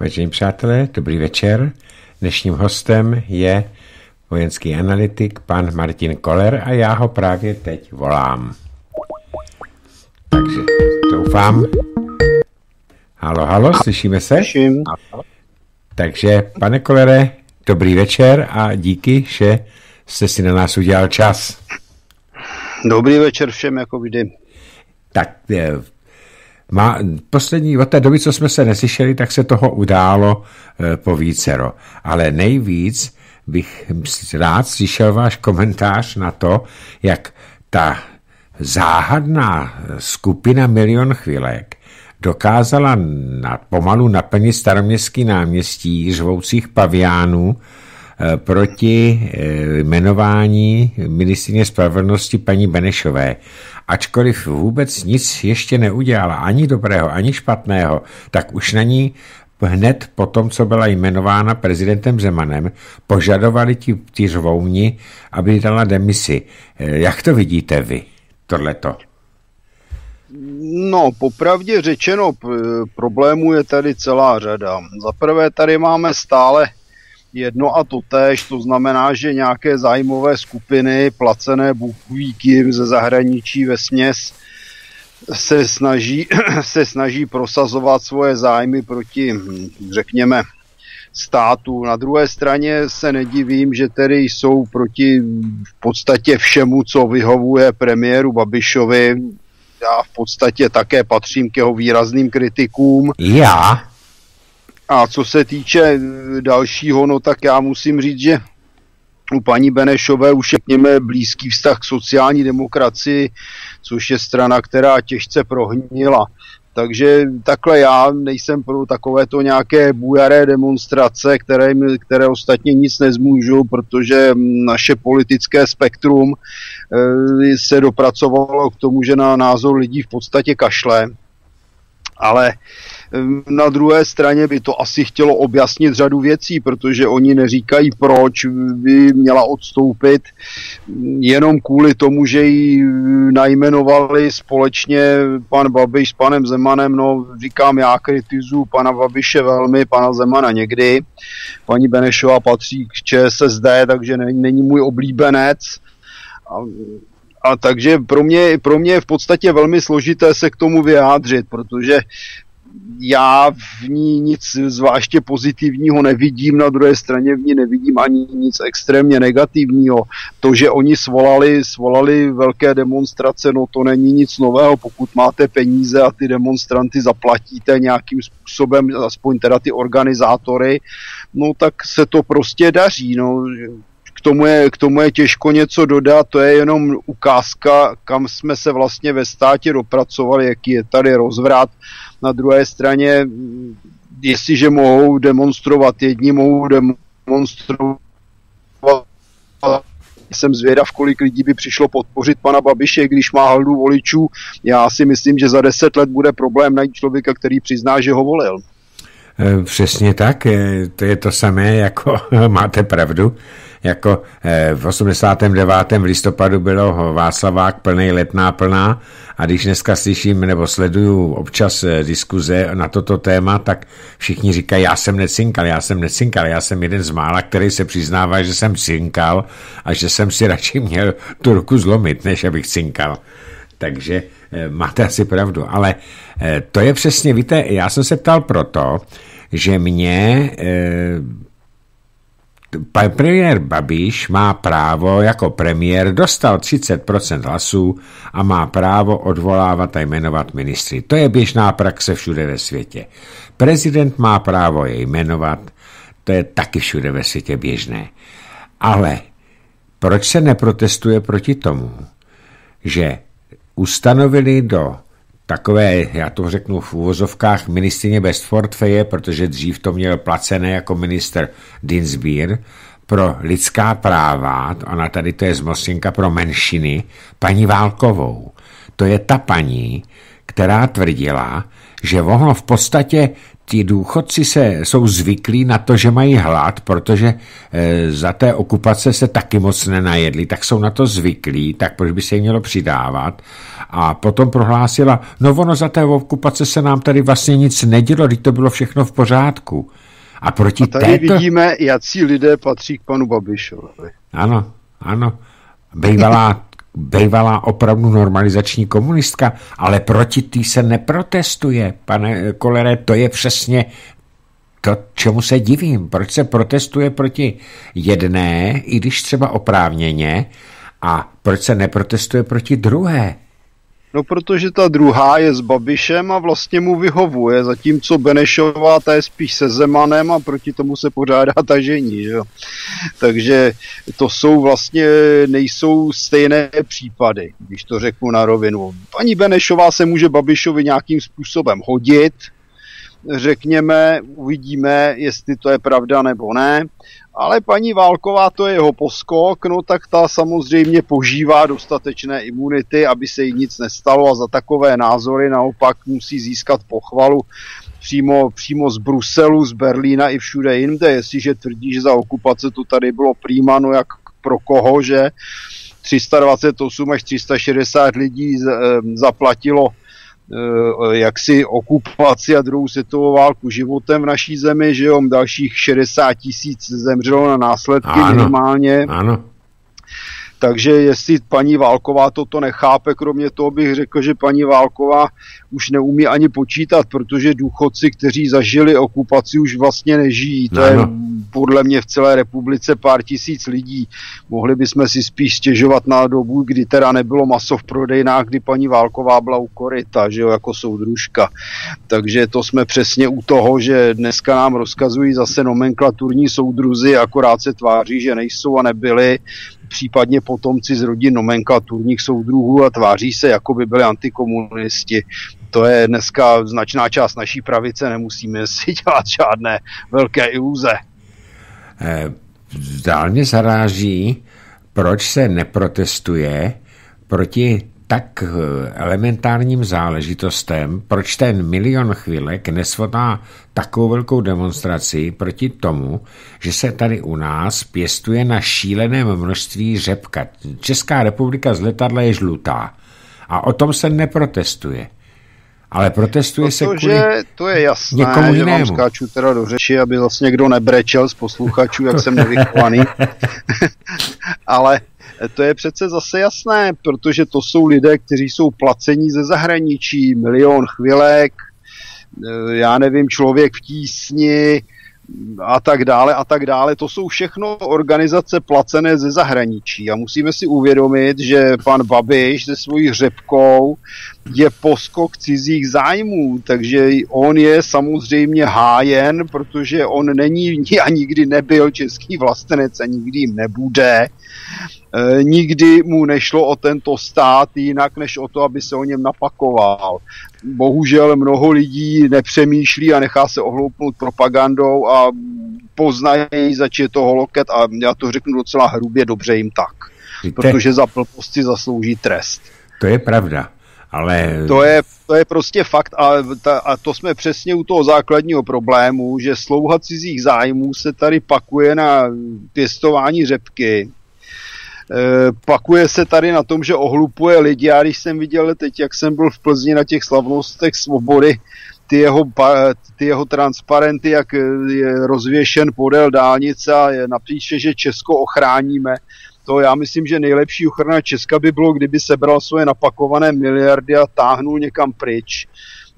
Vážení přátelé, dobrý večer. Dnešním hostem je vojenský analytik pan Martin Koller a já ho právě teď volám. Takže doufám. Halo, halo, slyšíme se? Slyším. Takže, pane Kolere, dobrý večer a díky, že jste si na nás udělal čas. Dobrý večer všem, jako vždy. Tak eh, má, poslední, od té doby, co jsme se neslyšeli, tak se toho událo e, po vícero. Ale nejvíc bych rád slyšel váš komentář na to, jak ta záhadná skupina Milion chvilek dokázala na, pomalu naplnit staroměstský náměstí řvoucích paviánů e, proti e, jmenování ministrině spravedlnosti paní Benešové ačkoliv vůbec nic ještě neudělala, ani dobrého, ani špatného, tak už na ní hned po tom, co byla jmenována prezidentem Zemanem, požadovali ti, ti řvouni, aby dala demisi. Eh, jak to vidíte vy, tohleto? No, popravdě řečeno, problémů je tady celá řada. Za prvé tady máme stále jedno a to tež, to znamená, že nějaké zájmové skupiny placené bukvíky ze zahraničí ve směs se snaží, se snaží prosazovat svoje zájmy proti, řekněme, státu. Na druhé straně se nedivím, že tedy jsou proti v podstatě všemu, co vyhovuje premiéru Babišovi. Já v podstatě také patřím k jeho výrazným kritikům. Já? A co se týče eh, dalšího, no tak já musím říct, že u paní Benešové už řekněme blízký vztah k sociální demokracii, což je strana, která těžce prohnila. Takže takhle já nejsem pro takovéto nějaké bujaré demonstrace, které, které ostatně nic nezmůžou, protože naše politické spektrum eh, se dopracovalo k tomu, že na názor lidí v podstatě kašle. Ale na druhé straně by to asi chtělo objasnit řadu věcí, protože oni neříkají, proč by měla odstoupit jenom kvůli tomu, že ji najmenovali společně pan Babiš s panem Zemanem. No, říkám, já kritizuju pana Babiše velmi, pana Zemana někdy. Paní Benešová patří k ČSSD, takže není, není můj oblíbenec. A a takže pro mě, pro mě je v podstatě velmi složité se k tomu vyjádřit, protože já v ní nic zvláště pozitivního nevidím, na druhé straně v ní nevidím ani nic extrémně negativního. To, že oni svolali, svolali velké demonstrace, no to není nic nového, pokud máte peníze a ty demonstranty zaplatíte nějakým způsobem, aspoň teda ty organizátory, no tak se to prostě daří, no k tomu, je, k tomu je těžko něco dodat, to je jenom ukázka, kam jsme se vlastně ve státě dopracovali, jaký je tady rozvrat. Na druhé straně, jestliže mohou demonstrovat, jedni mohou demonstrovat jsem zvědav, kolik lidí by přišlo podpořit pana Babiše, když má haldu voličů. Já si myslím, že za deset let bude problém najít člověka, který přizná, že ho volil. Eh, přesně tak, eh, to je to samé, jako máte pravdu jako eh, v 89. v listopadu bylo Václavák plný letná plná a když dneska slyším nebo sleduju občas diskuze na toto téma, tak všichni říkají, já jsem necinkal, já jsem necinkal, já jsem jeden z mála, který se přiznává, že jsem cinkal a že jsem si radši měl tu ruku zlomit, než abych cinkal. Takže máte asi pravdu, ale to je přesně, víte, já jsem se ptal proto, že mě Pan premiér Babiš má právo jako premiér, dostal 30% hlasů a má právo odvolávat a jmenovat ministry. To je běžná praxe všude ve světě. Prezident má právo je jmenovat, to je taky všude ve světě běžné. Ale proč se neprotestuje proti tomu, že ustanovili do takové, já to řeknu v úvozovkách, ministrině bez portfeje, protože dřív to měl placené jako minister Dinsbier, pro lidská práva, ona tady to je zmocněnka pro menšiny, paní Válkovou. To je ta paní, která tvrdila, že ono v podstatě ti důchodci se, jsou zvyklí na to, že mají hlad, protože e, za té okupace se taky moc nenajedli, tak jsou na to zvyklí, tak proč by se jim mělo přidávat. A potom prohlásila, no ono za té okupace se nám tady vlastně nic nedělo, když to bylo všechno v pořádku. A proti a tady této... vidíme, jaký lidé patří k panu Babišovi. Ano, ano. Bývalá bývalá opravdu normalizační komunistka, ale proti tý se neprotestuje, pane Kolere, to je přesně to, čemu se divím. Proč se protestuje proti jedné, i když třeba oprávněně, a proč se neprotestuje proti druhé? No protože ta druhá je s Babišem a vlastně mu vyhovuje, zatímco Benešová ta je spíš se Zemanem a proti tomu se pořádá tažení. Že? Takže to jsou vlastně, nejsou stejné případy, když to řeknu na rovinu. Paní Benešová se může Babišovi nějakým způsobem hodit, řekněme, uvidíme, jestli to je pravda nebo ne. Ale paní Válková, to je jeho poskok, no tak ta samozřejmě požívá dostatečné imunity, aby se jí nic nestalo a za takové názory naopak musí získat pochvalu přímo, přímo z Bruselu, z Berlína i všude jinde, jestliže tvrdí, že za okupace to tady bylo přijímáno jak pro koho, že 328 až 360 lidí eh, zaplatilo jaksi okupaci a druhou světovou válku životem v naší zemi, že jo, dalších 60 tisíc zemřelo na následky ano, minimálně. Ano. Takže jestli paní Válková toto nechápe, kromě toho bych řekl, že paní Válková už neumí ani počítat, protože důchodci, kteří zažili okupaci, už vlastně nežijí. To je podle mě v celé republice pár tisíc lidí. Mohli bychom si spíš stěžovat na dobu, kdy teda nebylo maso v prodejnách, kdy paní Válková byla u koryta, že jo, jako soudružka. Takže to jsme přesně u toho, že dneska nám rozkazují zase nomenklaturní soudruzy, akorát se tváří, že nejsou a nebyli případně potomci z rodin nomenklaturních soudruhů a tváří se, jako by byli antikomunisti. To je dneska značná část naší pravice, nemusíme si dělat žádné velké iluze. Zdálně zaráží, proč se neprotestuje proti tak eh, elementárním záležitostem, proč ten milion chvílek nesvodá takovou velkou demonstraci proti tomu, že se tady u nás pěstuje na šíleném množství řepka. Česká republika z letadla je žlutá a o tom se neprotestuje. Ale protestuje Protože se kvůli to je jasné, někomu že jinému. vám skáču teda do řeči, aby vlastně kdo nebrečel z posluchačů, jak jsem nevychovaný. Ale to je přece zase jasné, protože to jsou lidé, kteří jsou placení ze zahraničí, milion chvilek, eh, já nevím, člověk v tísni, a tak dále a tak dále. To jsou všechno organizace placené ze zahraničí a musíme si uvědomit, že pan Babiš se svojí řepkou je poskok cizích zájmů, takže on je samozřejmě hájen, protože on není a nikdy nebyl český vlastenec a nikdy jim nebude. E, nikdy mu nešlo o tento stát jinak, než o to, aby se o něm napakoval. Bohužel mnoho lidí nepřemýšlí a nechá se ohloupnout propagandou a poznají, zač je to holoket a já to řeknu docela hrubě, dobře jim tak. Víte, protože za plposti zaslouží trest. To je pravda. Ale... To je, to je prostě fakt a, ta, a to jsme přesně u toho základního problému, že slouha cizích zájmů se tady pakuje na pěstování řepky, e, pakuje se tady na tom, že ohlupuje lidi. Já když jsem viděl teď, jak jsem byl v Plzni na těch slavnostech svobody, ty jeho, ty jeho transparenty, jak je rozvěšen podél dálnice a napíše, že Česko ochráníme, to já myslím, že nejlepší ochrana Česka by bylo, kdyby sebral svoje napakované miliardy a táhnul někam pryč.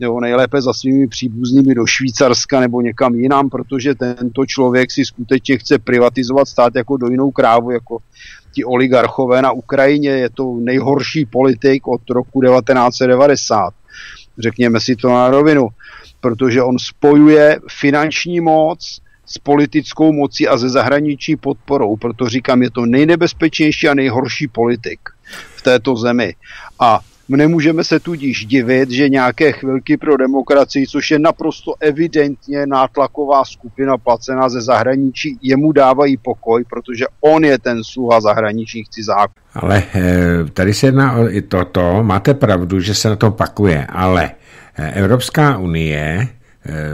Jo, nejlépe za svými příbuznými do Švýcarska nebo někam jinam, protože tento člověk si skutečně chce privatizovat stát jako do jinou krávu, jako ti oligarchové na Ukrajině. Je to nejhorší politik od roku 1990. Řekněme si to na rovinu, protože on spojuje finanční moc, s politickou mocí a ze zahraniční podporou. Proto říkám, je to nejnebezpečnější a nejhorší politik v této zemi. A nemůžeme se tudíž divit, že nějaké chvilky pro demokracii, což je naprosto evidentně nátlaková skupina placená ze zahraničí, jemu dávají pokoj, protože on je ten sluha zahraničních cizáků. Ale eh, tady se jedná i toto, máte pravdu, že se na to pakuje, ale Evropská unie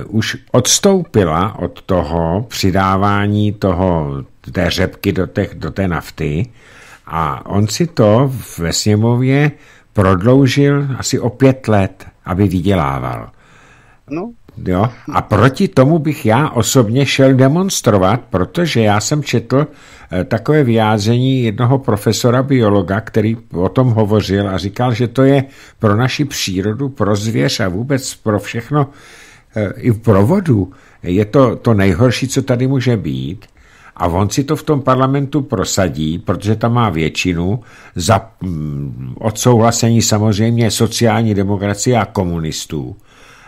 už odstoupila od toho přidávání toho, té řepky do, těch, do té nafty a on si to ve sněmově prodloužil asi o pět let, aby vydělával. No. Jo? A proti tomu bych já osobně šel demonstrovat, protože já jsem četl eh, takové vyjádření jednoho profesora biologa, který o tom hovořil a říkal, že to je pro naši přírodu, pro zvěř a vůbec pro všechno, eh, i pro vodu, je to to nejhorší, co tady může být. A on si to v tom parlamentu prosadí, protože tam má většinu za mm, odsouhlasení samozřejmě sociální demokracie a komunistů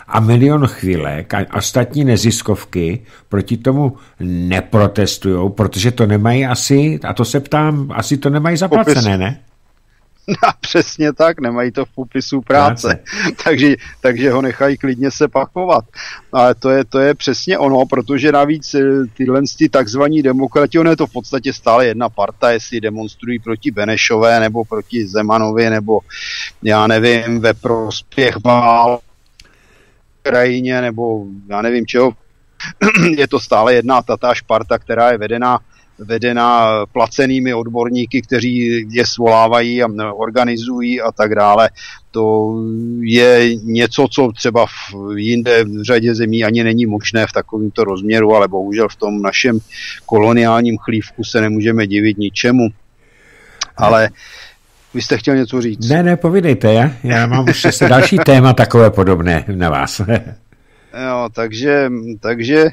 a milion chvílek a ostatní neziskovky proti tomu neprotestují, protože to nemají asi, a to se ptám, asi to nemají zaplacené, ne? No, přesně tak, nemají to v popisu práce, práce. takže, takže ho nechají klidně se pakovat. Ale to je, to je přesně ono, protože navíc eh, tyhle ty takzvaní demokrati, ono je to v podstatě stále jedna parta, jestli demonstrují proti Benešové nebo proti Zemanovi, nebo já nevím, ve prospěch vál krajině nebo já nevím čeho, je to stále jedna tatá šparta, která je vedena vedena placenými odborníky, kteří je svolávají a organizují a tak dále. To je něco, co třeba v jinde v řadě zemí ani není možné v takovémto rozměru, ale bohužel v tom našem koloniálním chlívku se nemůžeme divit ničemu. Ale vy jste chtěl něco říct? Ne, ne, povídejte, já, já mám už další téma takové podobné na vás. Jo, takže, takže e,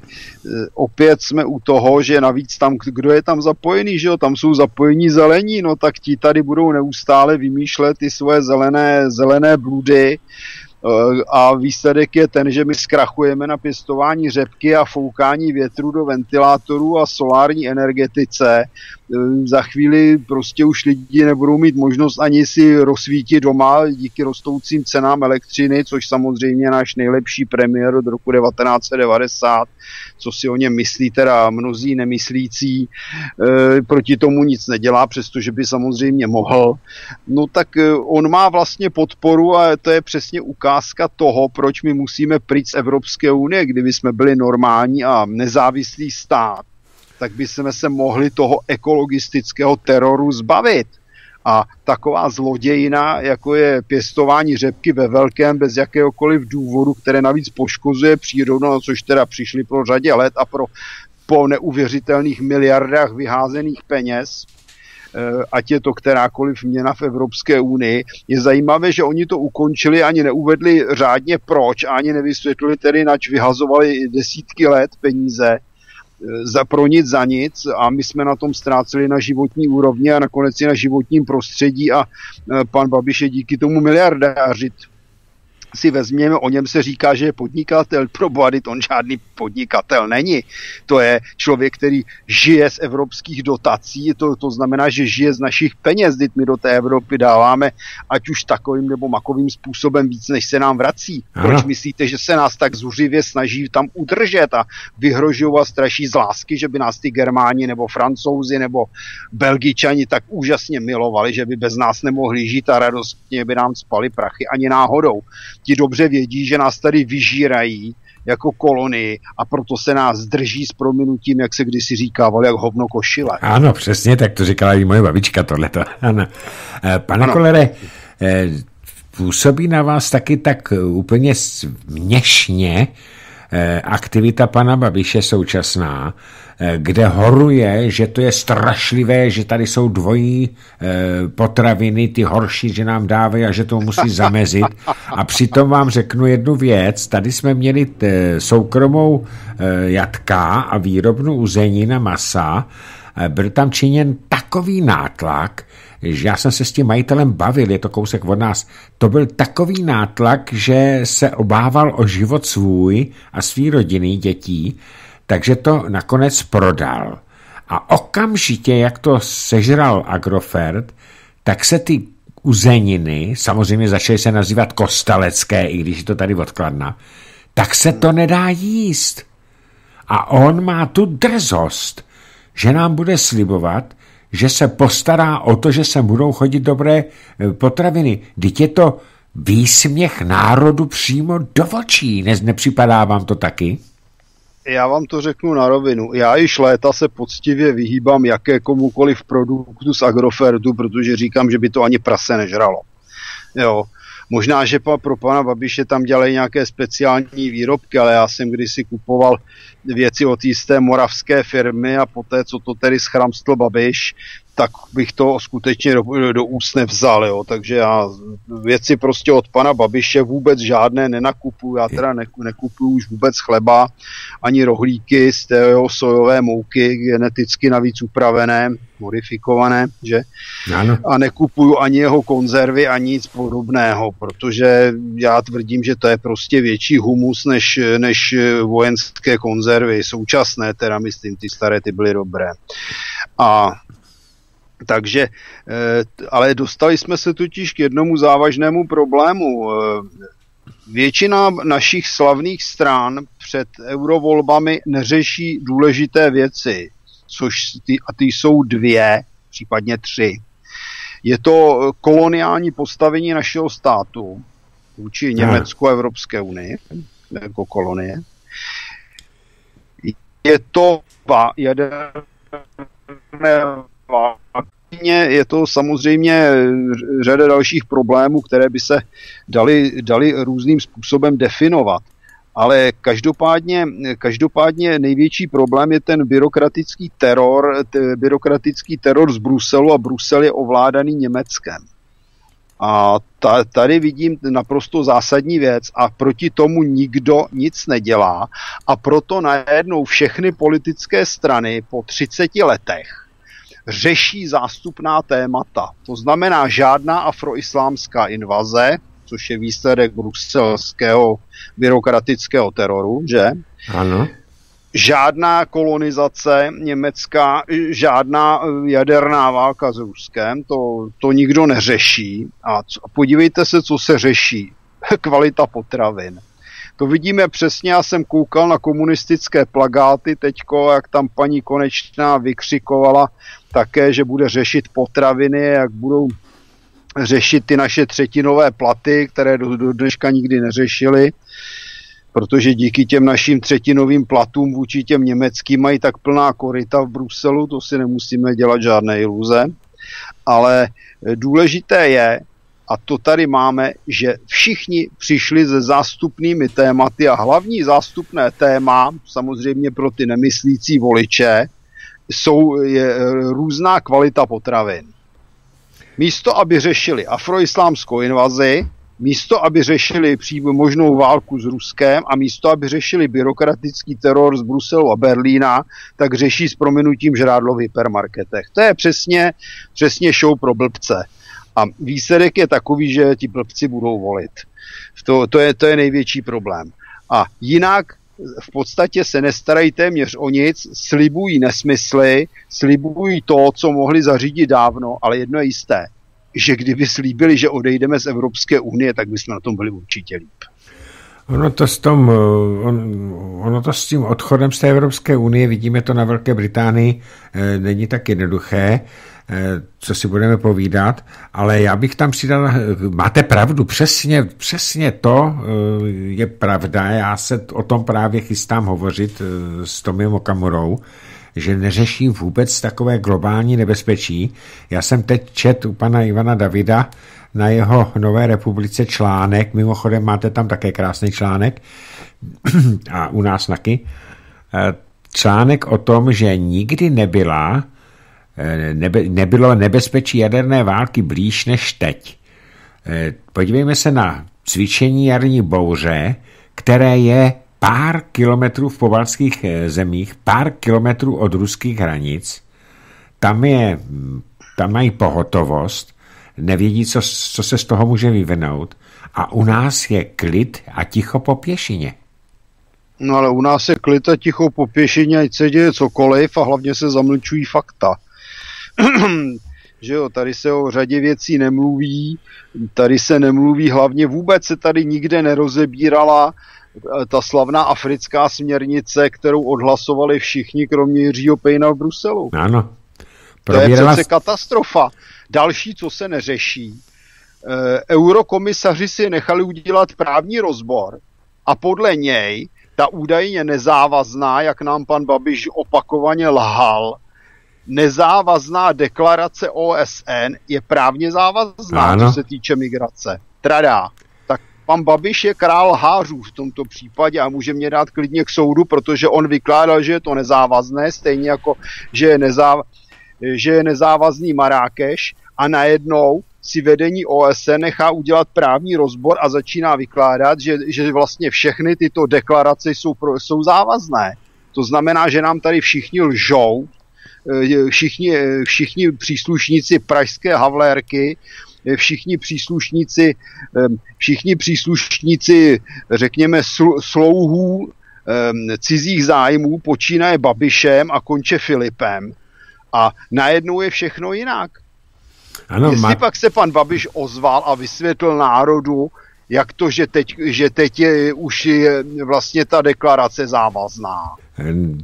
opět jsme u toho, že navíc tam, kdo je tam zapojený, že jo, tam jsou zapojení zelení, no tak ti tady budou neustále vymýšlet ty svoje zelené, zelené bludy, Eh, a výsledek je ten, že my zkrachujeme na pěstování řepky a foukání větru do ventilátorů a solární energetice. Eh, za chvíli prostě už lidi nebudou mít možnost ani si rozsvítit doma díky rostoucím cenám elektřiny, což samozřejmě náš nejlepší premiér od roku 1990 co si o něm myslí teda mnozí nemyslící, e, proti tomu nic nedělá, přestože by samozřejmě mohl, no tak e, on má vlastně podporu a to je přesně ukázka toho, proč my musíme pryč z Evropské unie, kdyby jsme byli normální a nezávislý stát, tak by jsme se mohli toho ekologistického teroru zbavit. A taková zlodějina, jako je pěstování řepky ve velkém bez jakéhokoliv důvodu, které navíc poškozuje přírodu, no, což teda přišli pro řadě let a pro po neuvěřitelných miliardách vyházených peněz, eh, ať je to kterákoliv měna v Evropské unii. Je zajímavé, že oni to ukončili, ani neuvedli řádně proč, ani nevysvětlili tedy, nač vyhazovali desítky let peníze za pro nic za nic a my jsme na tom ztráceli na životní úrovni a nakonec i na životním prostředí a e, pan Babiš je díky tomu miliardářit si vezměme, o něm se říká, že je podnikatel, pro Boadit on žádný podnikatel není. To je člověk, který žije z evropských dotací, to, to znamená, že žije z našich peněz, kdy my do té Evropy dáváme, ať už takovým nebo makovým způsobem víc, než se nám vrací. Aha. Proč myslíte, že se nás tak zuřivě snaží tam udržet a vyhrožují a straší z lásky, že by nás ty Germáni nebo Francouzi nebo Belgičani tak úžasně milovali, že by bez nás nemohli žít a radostně by nám spali prachy ani náhodou ti dobře vědí, že nás tady vyžírají jako kolony a proto se nás drží s prominutím, jak se kdysi říkával, jak hovno košile. Ano, přesně, tak to říkala i moje babička tohleto. Ano. Eh, pane ano. Kolere, eh, působí na vás taky tak úplně měšně eh, aktivita pana Babiše současná, kde horuje, že to je strašlivé, že tady jsou dvojí eh, potraviny, ty horší, že nám dávají a že to musí zamezit. A přitom vám řeknu jednu věc. Tady jsme měli eh, soukromou jatka a výrobnu uzenina masa. Byl tam činěn takový nátlak, že já jsem se s tím majitelem bavil, je to kousek od nás, to byl takový nátlak, že se obával o život svůj a svý rodiny, dětí, takže to nakonec prodal. A okamžitě, jak to sežral Agrofert, tak se ty uzeniny, samozřejmě začaly se nazývat kostalecké, i když je to tady odkladna, tak se to nedá jíst. A on má tu drzost, že nám bude slibovat, že se postará o to, že se budou chodit dobré eh, potraviny. Teď je to výsměch národu přímo do očí. Ne, nepřipadá vám to taky? Já vám to řeknu na rovinu. Já již léta se poctivě vyhýbám jakékomukoliv produktu z Agrofertu, protože říkám, že by to ani prase nežralo. Jo. Možná, že pro pana Babiše tam dělají nějaké speciální výrobky, ale já jsem kdysi kupoval věci od jisté moravské firmy a poté, co to tedy schramstl Babiš, tak bych to skutečně do, do úst nevzal, jo. takže já věci prostě od pana Babiše vůbec žádné nenakupuju, já teda nekupuju už vůbec chleba, ani rohlíky z té jeho sojové mouky, geneticky navíc upravené, modifikované, že? Ano. A nekupuju ani jeho konzervy, ani nic podobného, protože já tvrdím, že to je prostě větší humus než, než vojenské konzervy, současné, teda myslím, ty staré, ty byly dobré. A takže, eh, ale dostali jsme se totiž k jednomu závažnému problému. Eh, většina našich slavných stran před eurovolbami neřeší důležité věci, což ty, a ty jsou dvě, případně tři. Je to koloniální postavení našeho státu vůči Německu a Evropské unii jako kolonie. Je to jaderné je to samozřejmě řada dalších problémů, které by se dali, dali různým způsobem definovat. Ale každopádně, každopádně největší problém je ten byrokratický teror, t- byrokratický teror z Bruselu a Brusel je ovládaný Německem. A ta, tady vidím naprosto zásadní věc a proti tomu nikdo nic nedělá a proto najednou všechny politické strany po 30 letech řeší zástupná témata. To znamená žádná afroislámská invaze, což je výsledek bruselského byrokratického teroru, že? Ano. Žádná kolonizace německá, žádná jaderná válka s Ruskem, to, to nikdo neřeší. A co, podívejte se, co se řeší. Kvalita potravin. To vidíme přesně, já jsem koukal na komunistické plagáty teďko, jak tam paní Konečná vykřikovala také, že bude řešit potraviny, jak budou řešit ty naše třetinové platy, které do, do dneška nikdy neřešili, protože díky těm našim třetinovým platům vůči těm německým mají tak plná korita v Bruselu, to si nemusíme dělat žádné iluze. Ale důležité je, a to tady máme, že všichni přišli se zástupnými tématy a hlavní zástupné téma, samozřejmě pro ty nemyslící voliče, jsou je, různá kvalita potravin. Místo, aby řešili afroislámskou invazi, místo, aby řešili možnou válku s Ruskem a místo, aby řešili byrokratický teror z Bruselu a Berlína, tak řeší s prominutím žrádlo v hypermarketech. To je přesně, přesně show pro blbce. A výsledek je takový, že ti blbci budou volit. To, to, je, to je největší problém. A jinak v podstatě se nestarají téměř o nic, slibují nesmysly, slibují to, co mohli zařídit dávno, ale jedno je jisté, že kdyby slíbili, že odejdeme z Evropské unie, tak bychom na tom byli určitě líp. Ono to, s tom, on, ono to s tím odchodem z té Evropské unie, vidíme to na Velké Británii, eh, není tak jednoduché. Eh, co si budeme povídat, ale já bych tam přidal, máte pravdu, přesně, přesně to eh, je pravda, já se o tom právě chystám hovořit eh, s Tomem Okamurou, že neřeší vůbec takové globální nebezpečí. Já jsem teď čet u pana Ivana Davida na jeho Nové republice článek, mimochodem máte tam také krásný článek a u nás taky, článek o tom, že nikdy nebyla Eh, nebe, nebylo nebezpečí jaderné války blíž než teď. Eh, podívejme se na cvičení jarní bouře, které je pár kilometrů v pobalských eh, zemích, pár kilometrů od ruských hranic. Tam, je, tam mají pohotovost, nevědí, co, co se z toho může vyvinout. A u nás je klid a ticho po pěšině. No ale u nás je klid a ticho po pěšině, ať se děje cokoliv a hlavně se zamlčují fakta. že jo, tady se o řadě věcí nemluví, tady se nemluví hlavně vůbec se tady nikde nerozebírala eh, ta slavná africká směrnice, kterou odhlasovali všichni, kromě Jiřího Pejna v Bruselu. Ano. Probírala... To je přece katastrofa. Další, co se neřeší, eurokomisaři si nechali udělat právní rozbor a podle něj ta údajně nezávazná, jak nám pan Babiš opakovaně lhal, nezávazná deklarace OSN je právně závazná, ano. co se týče migrace. Tradá. Tak pan Babiš je král hářů v tomto případě a může mě dát klidně k soudu, protože on vykládal, že je to nezávazné, stejně jako, že je, nezáv, že je nezávazný Marákeš a najednou si vedení OSN nechá udělat právní rozbor a začíná vykládat, že, že vlastně všechny tyto deklarace jsou, pro, jsou závazné. To znamená, že nám tady všichni lžou, všichni, všichni příslušníci pražské havlérky, všichni příslušníci, všichni příslušníci, řekněme, slouhů cizích zájmů, počínaje Babišem a konče Filipem. A najednou je všechno jinak. Ano, Jestli má... pak se pan Babiš ozval a vysvětlil národu, jak to, že teď, že teď je už je vlastně ta deklarace závazná.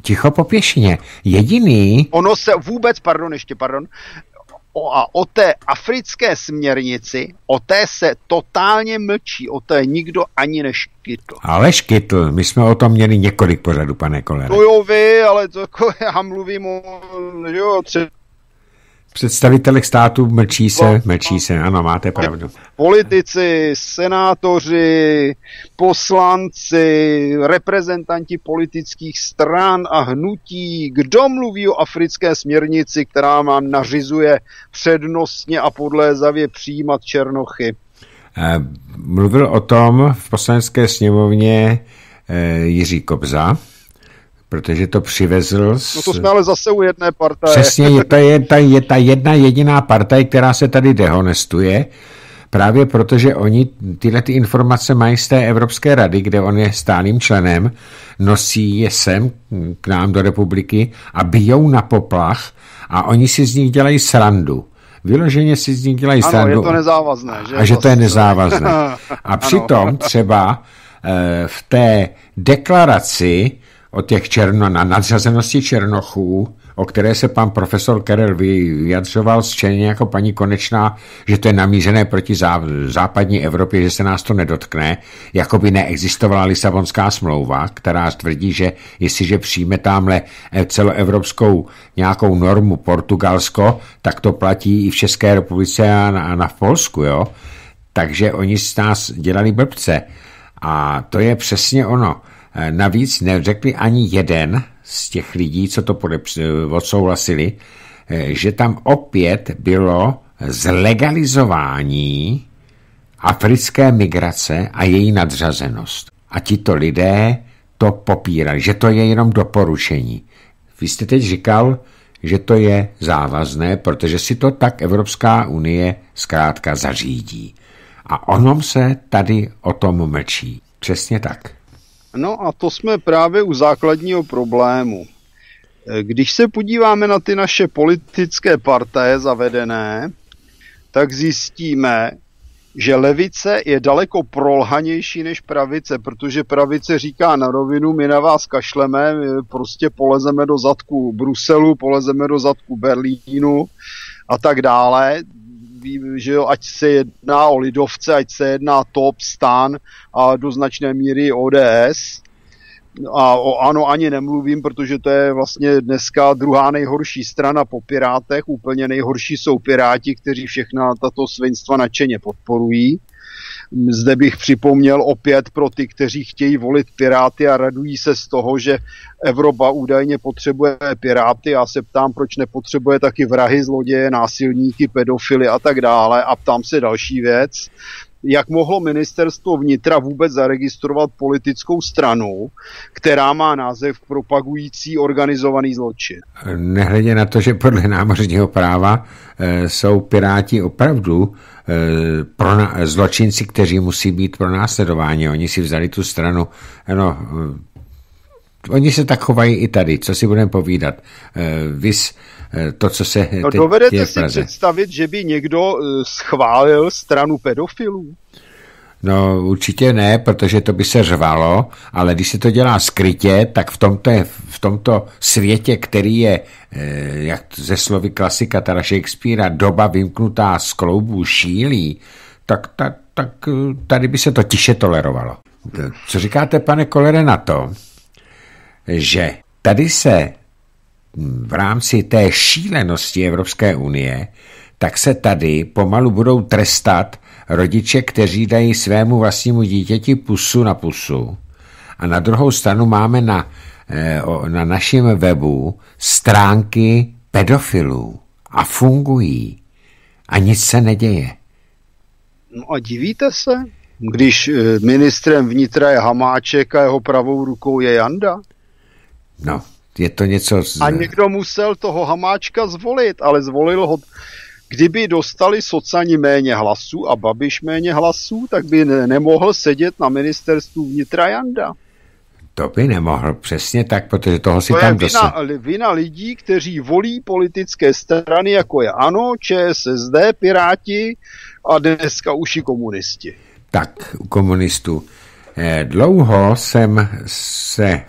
Ticho po pěšině. Jediný... Ono se vůbec, pardon, ještě pardon, o, a o té africké směrnici, o té se totálně mlčí, o té nikdo ani neškytl. Ale škytl, my jsme o tom měli několik pořadů, pane Kolere. To jo vy, ale to jako já mluvím o, jo, třeba Představitelek státu mlčí se, mlčí se, ano, máte pravdu. Politici, senátoři, poslanci, reprezentanti politických stran a hnutí, kdo mluví o africké směrnici, která vám nařizuje přednostně a podlézavě přijímat černochy? Eh, mluvil o tom v poslanecké sněmovně eh, Jiří Kobza, protože to přivezl... Z... No to jsme ale zase u jedné partaje. Přesně, je, to je, ta, je ta jedna jediná partaj, která se tady dehonestuje, právě protože oni tyhle ty informace mají z té Evropské rady, kde on je stálým členem, nosí je sem k nám do republiky a bijou na poplach a oni si z nich dělají srandu. Vyloženě si z nich dělají ano, srandu. je to nezávazné. Že a že to je nezávazné. A přitom třeba eh, v té deklaraci o těch černo, na nadřazenosti černochů, o které se pan profesor Kerel vyjadřoval zčeně jako paní Konečná, že to je namířené proti zá, západní Evropě, že se nás to nedotkne, jako by neexistovala Lisabonská smlouva, která tvrdí, že jestliže přijme tamhle eh, celoevropskou nějakou normu Portugalsko, tak to platí i v České republice a na, a na v Polsku, jo? Takže oni z nás dělali blbce. A to je přesně ono. Eh, navíc neřekli ani jeden z těch lidí, co to odsouhlasili, eh, že tam opět bylo zlegalizování africké migrace a její nadřazenost. A tito lidé to popírali, že to je jenom doporučení. Vy jste teď říkal, že to je závazné, protože si to tak Evropská unie zkrátka zařídí. A onom se tady o tom mlčí. Přesně tak. No a to jsme právě u základního problému. E, když se podíváme na ty naše politické partaje zavedené, tak zjistíme, že levice je daleko prolhanější než pravice, protože pravice říká na rovinu, my na vás kašleme, my prostě polezeme do zadku Bruselu, polezeme do zadku Berlínu a tak dále že jo, ať se jedná o lidovce, ať se jedná top, stan a do značné míry ODS. A o ANO ani nemluvím, protože to je vlastně dneska druhá nejhorší strana po Pirátech. Úplně nejhorší jsou Piráti, kteří všechna tato svinstva nadšeně podporují. Zde bych připomněl opět pro ty, kteří chtějí volit Piráty a radují se z toho, že Evropa údajně potřebuje Piráty. Já se ptám, proč nepotřebuje taky vrahy, zloděje, násilníky, pedofily a tak dále. A ptám se další věc jak mohlo ministerstvo vnitra vůbec zaregistrovat politickou stranu, která má název propagující organizovaný zločin. Nehledě na to, že podle námořního práva e, jsou piráti opravdu e, pro na, zločinci, kteří musí být pro následování. Oni si vzali tu stranu, no, e, oni se tak chovají i tady, co si budeme povídat. Vys, Eh, to, co se no, dovedete si představit, že by někdo eh, schválil stranu pedofilů? No určitě ne, protože to by se řvalo, ale když se to dělá skrytě, tak v tomto, v tomto světě, který je, eh, jak ze slovy klasika Tara Shakespearea, doba vymknutá z kloubů šílí, tak, tak, tak tady by se to tiše tolerovalo. Co říkáte, pane Kolere, na to, že tady se v rámci té šílenosti Evropské unie, tak se tady pomalu budou trestat rodiče, kteří dají svému vlastnímu dítěti pusu na pusu. A na druhou stranu máme na, eh, na našem webu stránky pedofilů a fungují a nic se neděje. No a divíte se, když eh, ministrem vnitra je Hamáček a jeho pravou rukou je Janda? No, je to něco... Z... A někdo musel toho Hamáčka zvolit, ale zvolil ho... Kdyby dostali socani méně hlasů a Babiš méně hlasů, tak by ne- nemohl sedět na ministerstvu vnitra Janda. To by nemohl, přesně tak, protože toho si To je tam vina, dosa... vina lidí, kteří volí politické strany, jako je ANO, ČSSD, Piráti a dneska už i komunisti. Tak, u komunistů. Eh, Dlouho jsem se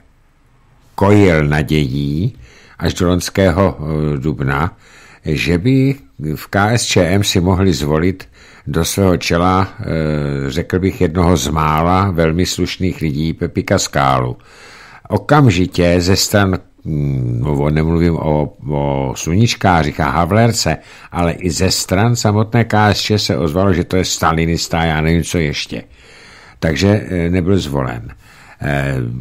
kojil nadějí až do loňského eh, dubna, že by v KSČM si mohli zvolit do svého čela, eh, řekl bych, jednoho z mála velmi slušných lidí, Pepika Skálu. Okamžitě ze stran, no, nemluvím o, o sluníčkářích a Havlerce, ale i ze stran samotné KSČ se ozvalo, že to je stalinista, já nevím, co ještě. Takže eh, nebyl zvolen.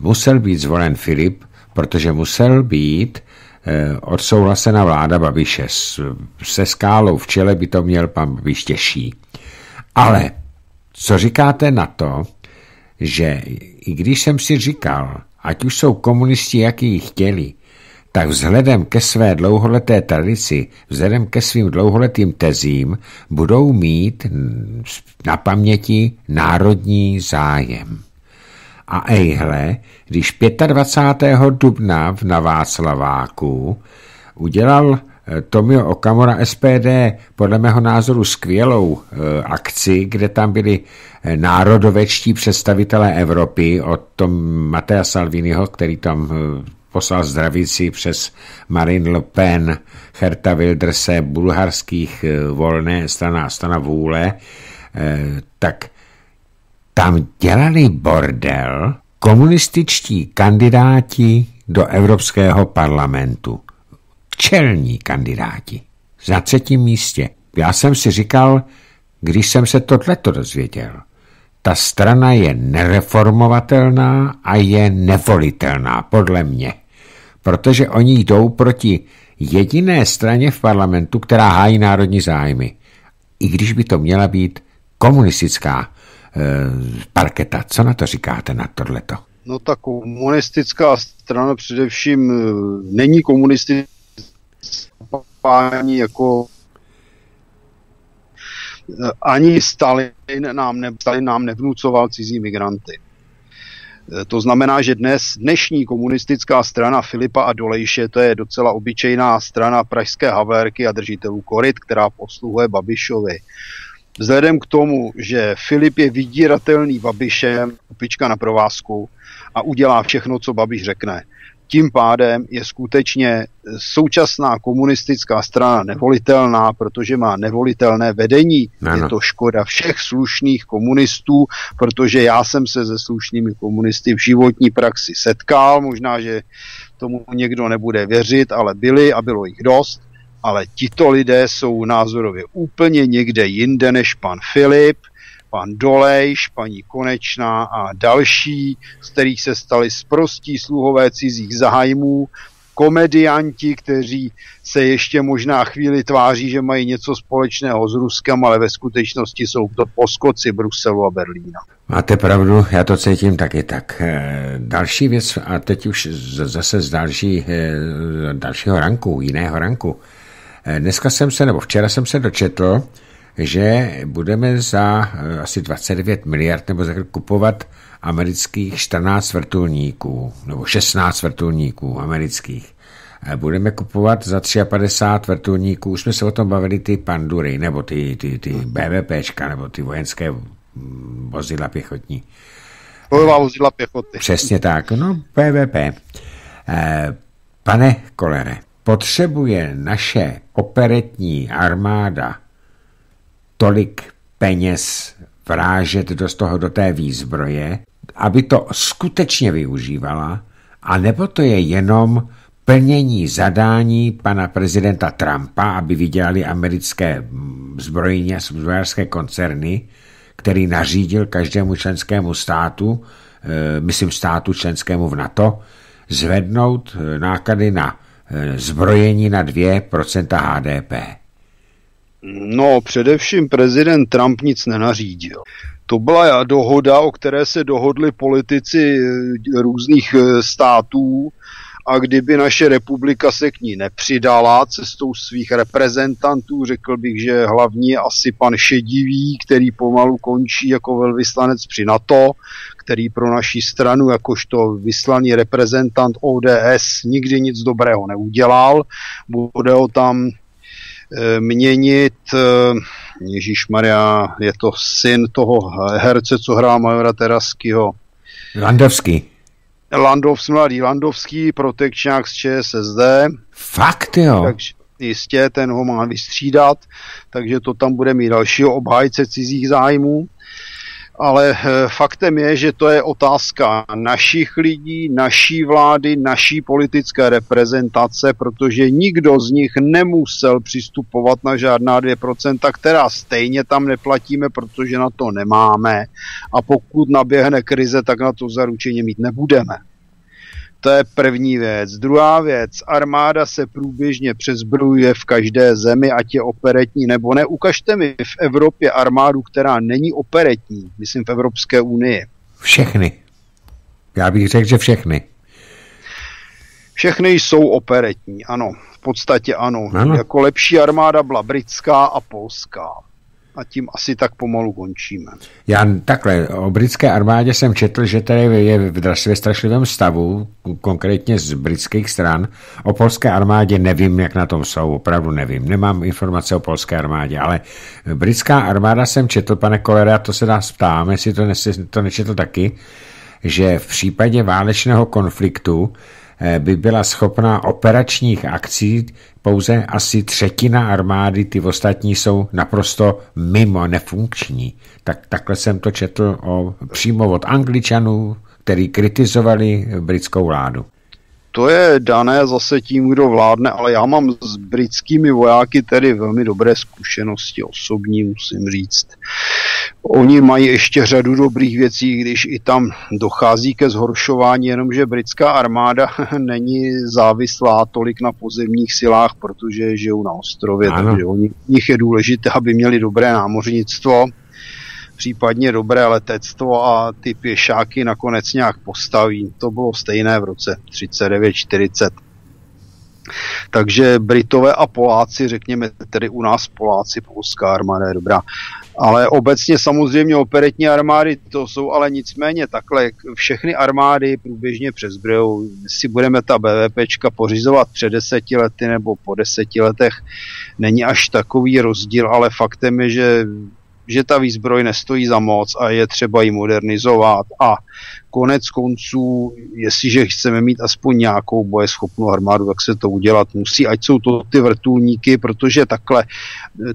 Musel být zvolen Filip, protože musel být eh, odsouhlasena vláda Babiše. Se skálou v čele by to měl pan Babiš těžší. Ale co říkáte na to, že i když jsem si říkal, ať už jsou komunisti, jaký chtěli, tak vzhledem ke své dlouholeté tradici, vzhledem ke svým dlouholetým tezím, budou mít na paměti národní zájem. A ejhle, když 25. dubna v Naváclaváku udělal eh, Tomio Okamura SPD podle mého názoru skvělou eh, akci, kde tam byli eh, národovečtí představitelé Evropy od tom Matea Salviniho, který tam poslal zdravíci přes Marine Le Pen, Herta Wilderse, bulharských volné strana, strana vůle, tak tam dělali bordel komunističtí kandidáti do Evropského parlamentu. Čelní kandidáti. Za třetím místě. Já jsem si říkal, když jsem se tohleto dozvěděl, ta strana je nereformovatelná a je nevolitelná, podle mě. Protože oni jdou proti jediné straně v parlamentu, která hájí národní zájmy. I když by to měla být komunistická parketa. Co na to říkáte, na tohleto? No ta komunistická strana především eh, není komunistická jako eh, ani Stalin nám, ne, Stalin nám nevnucoval cizí migranty. Eh, To znamená, že dnes dnešní komunistická strana Filipa a Dolejše, to je docela obyčejná strana pražské Havérky a držitelů koryt, která posluhuje Babišovi. Vzhledem k tomu, že Filip je vydíratelný Babišem, kupička na provázku a udělá všechno, co Babiš řekne. Tím pádem je skutečně současná komunistická strana nevolitelná, protože má nevolitelné vedení. Ano. Je to škoda všech slušných komunistů, protože já jsem se se slušnými komunisty v životní praxi setkal, možná, že tomu někdo nebude věřit, ale byli a bylo jich dost ale tito lidé jsou názorově úplně někde jinde než pan Filip, pan Dolejš, paní Konečná a další, z kterých se stali sprostí sluhové cizích zájmů, komedianti, kteří se ještě možná chvíli tváří, že mají něco společného s Ruskem, ale ve skutečnosti jsou to poskoci Bruselu a Berlína. Máte pravdu, já to cítím taky tak. Eh, Další věc, a teď už zase z další, eh, dalšího ranku, jiného ranku. Eh, Dneska jsem se, nebo včera jsem se dočetl, že budeme za eh, asi 29 miliard nebo za kupovat amerických 14 vrtulníků, nebo 16 vrtulníků amerických. Eh, Budeme kupovat za 53 vrtulníků, už jsme se o tom bavili ty pandury, nebo ty, ty, ty BVPčka, nebo ty vojenské mm, vozidla pěchotní. Bojová vozidla pěchoty. Přesně tak, no PVP. Pane Kolere, potřebuje naše operetní armáda tolik peněz vrážet do toho, do té výzbroje, aby to skutečně využívala, a nebo to je jenom plnění zadání pana prezidenta Trumpa, aby vydělali americké zbrojní a zbrojářské koncerny, který nařídil každému členskému státu, eh, myslím státu členskému v NATO, zvednout eh, náklady na zbrojení na 2% HDP. No, především prezident Trump nic nenařídil. To byla dohoda, o které se dohodli politici různých států a kdyby naše republika se k ní nepřidala cestou svých reprezentantů, řekl bych, že hlavně asi pan Šedivý, který pomalu končí jako velvyslanec při NATO, který pro naši stranu jakožto vyslaný reprezentant ODS nikdy nic dobrého neudělal. Bude ho tam e, měnit, e, Ježíš Maria, je to syn toho herce, co hrál Majora Teraskyho. Landovský. Landovs, mladý Landovský, protekčňák z ČSSD. Fakt jo? Takže jistě, ten ho má vystřídat, takže to tam bude mít dalšího obhájce cizích zájmů ale eh, faktem je, že to je otázka našich lidí, naší vlády, naší politické reprezentace, protože nikdo z nich nemusel přistupovat na žádná 2%, která stejně tam neplatíme, protože na to nemáme. A pokud naběhne krize, tak na to zaručeně mít nebudeme. To je první věc. Druhá věc, armáda se průběžně přezbrojuje v každé zemi, ať je operetní nebo ne. Ukažte mi v Evropě armádu, která není operetní, myslím v Evropské unii. Všechny. Já bych řekl, že všechny. Všechny jsou operetní, ano. V podstatě ano. ano. Jako lepší armáda byla britská a polská a tím asi tak pomalu končíme. Já takhle, o britské armádě jsem četl, že tady je ve strašlivém stavu, konkrétně z britských stran. O polské armádě nevím, jak na tom jsou, opravdu nevím. Nemám informace o polské armádě, ale britská armáda jsem četl, pane Kolera, to se nás ptám, jestli to, ne, to nečetl taky, že v případě válečného konfliktu by byla schopná operačních akcí pouze asi třetina armády, ty ostatní jsou naprosto mimo, nefunkční. Tak takhle jsem to četl o, přímo od Angličanů, který kritizovali britskou vládu to je dané zase tím, kdo vládne, ale já mám s britskými vojáky tedy velmi dobré zkušenosti osobní, musím říct. Oni mají ještě řadu dobrých věcí, když i tam dochází ke zhoršování, jenomže britská armáda není závislá tolik na pozemních silách, protože žijou na ostrově, ano. takže u nich je důležité, aby měli dobré námořnictvo případně dobré letectvo a ty pěšáky nakonec nějak postaví. To bylo stejné v roce 39-40. Takže Britové a Poláci, řekněme tedy u nás Poláci, polská armáda je dobrá. Ale obecně samozřejmě operetní armády, to jsou ale nicméně takhle, všechny armády průběžně přezbrojou, si budeme ta BVPčka pořizovat před deseti lety nebo po deseti letech, není až takový rozdíl, ale faktem je, že že ta výzbroj nestojí za moc a je třeba ji modernizovat a konec konců, jestliže chceme mít aspoň nějakou bojeschopnou armádu, tak se to udělat musí, ať jsou to ty vrtulníky, protože takhle,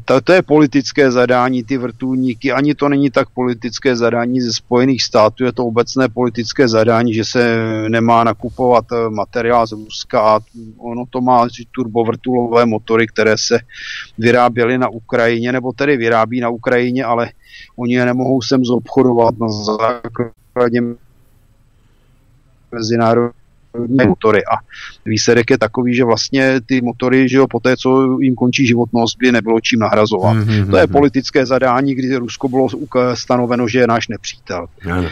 to, to je politické zadání, ty vrtulníky, ani to není tak politické zadání ze Spojených států, je to obecné politické zadání, že se nemá nakupovat eh, materiál z Ruska, ono to má turbovrtulové motory, které se vyráběly na Ukrajině, nebo tedy vyrábí na Ukrajině, ale oni je nemohou sem zobchodovat na základě mezinárodní motory a výsledek je takový, že vlastně ty motory, že jo, po té, co jim končí životnost, by nebylo čím nahrazovat. Mm-hmm. To je politické zadání, kdy Rusko bylo stanoveno, že je náš nepřítel. Mm-hmm.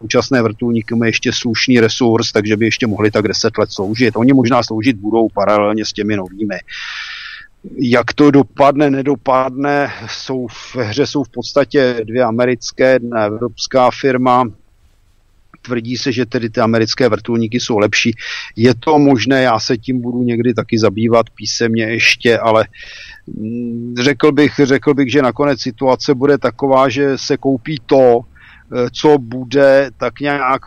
Současné vrtulníky mají ještě slušný resurs, takže by ještě mohli tak 10 let sloužit. Oni možná sloužit budou paralelně s těmi novými. Jak to dopadne, nedopadne, jsou v hře jsou v podstatě dvě americké, jedna evropská firma, tvrdí se, že tedy ty americké vrtulníky jsou lepší. Je to možné, já se tím budu někdy taky zabývat písemně ještě, ale mm, řekl bych, řekl bych, že nakonec situace bude taková, že se koupí to, co bude tak nějak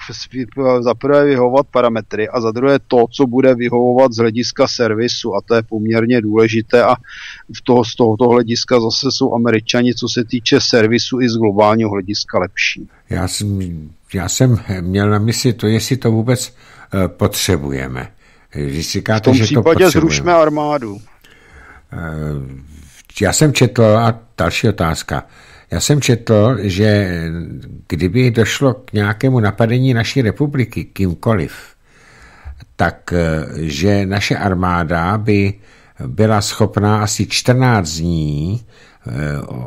za prvé vyhovovat parametry a za druhé to, co bude vyhovovat z hlediska servisu a to je poměrně důležité a v toho, z tohoto hlediska zase jsou američani, co se týče servisu i z globálního hlediska lepší. Já jsem, já jsem měl na mysli to, jestli to vůbec uh, potřebujeme. Když říkáte, v tom že případě to zrušme armádu. Uh, já jsem četl, a další otázka, já jsem četl, že kdyby došlo k nějakému napadení naší republiky kýmkoliv, tak eh, že naše armáda by byla schopná asi 14 dní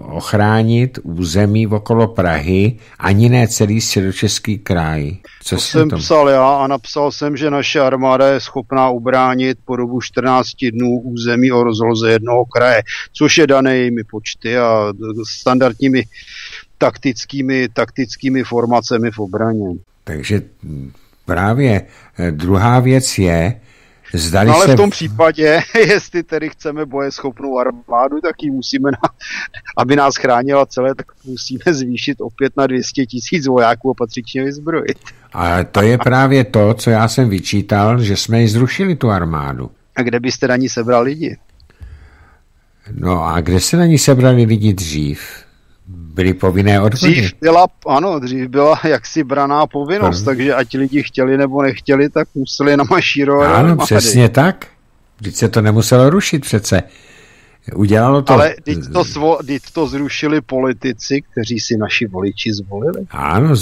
ochránit území okolo Prahy, ani ne celý středočeský kraj. Co to jsem tom? psal já a napsal jsem, že naše armáda je schopná ubránit po dobu 14 dnů území o rozloze jednoho kraje, což je dané jimi počty a standardními taktickými, taktickými formacemi v obraně. Takže právě eh, druhá věc je, Zdali no ale se... v tom případě, jestli tedy chceme bojeschopnou armádu, tak ji musíme, na, aby nás chránila celé, tak musíme zvýšit opět na 200 tisíc vojáků a patřičně vyzbrojit. A to je právě to, co já jsem vyčítal, že jsme ji zrušili, tu armádu. A kde byste na ní sebral lidi? No a kde se na ní sebrali lidi dřív? Byly povinné odvody. Dřív byla, ano, dřív byla jaksi braná povinnost, ano. takže ať lidi chtěli nebo nechtěli, tak museli namašírovat. Ano, armády. přesně tak. Vždyť se to nemuselo rušit přece. Udělalo to... Ale teď to, svo, teď to zrušili politici, kteří si naši voliči zvolili. Ano,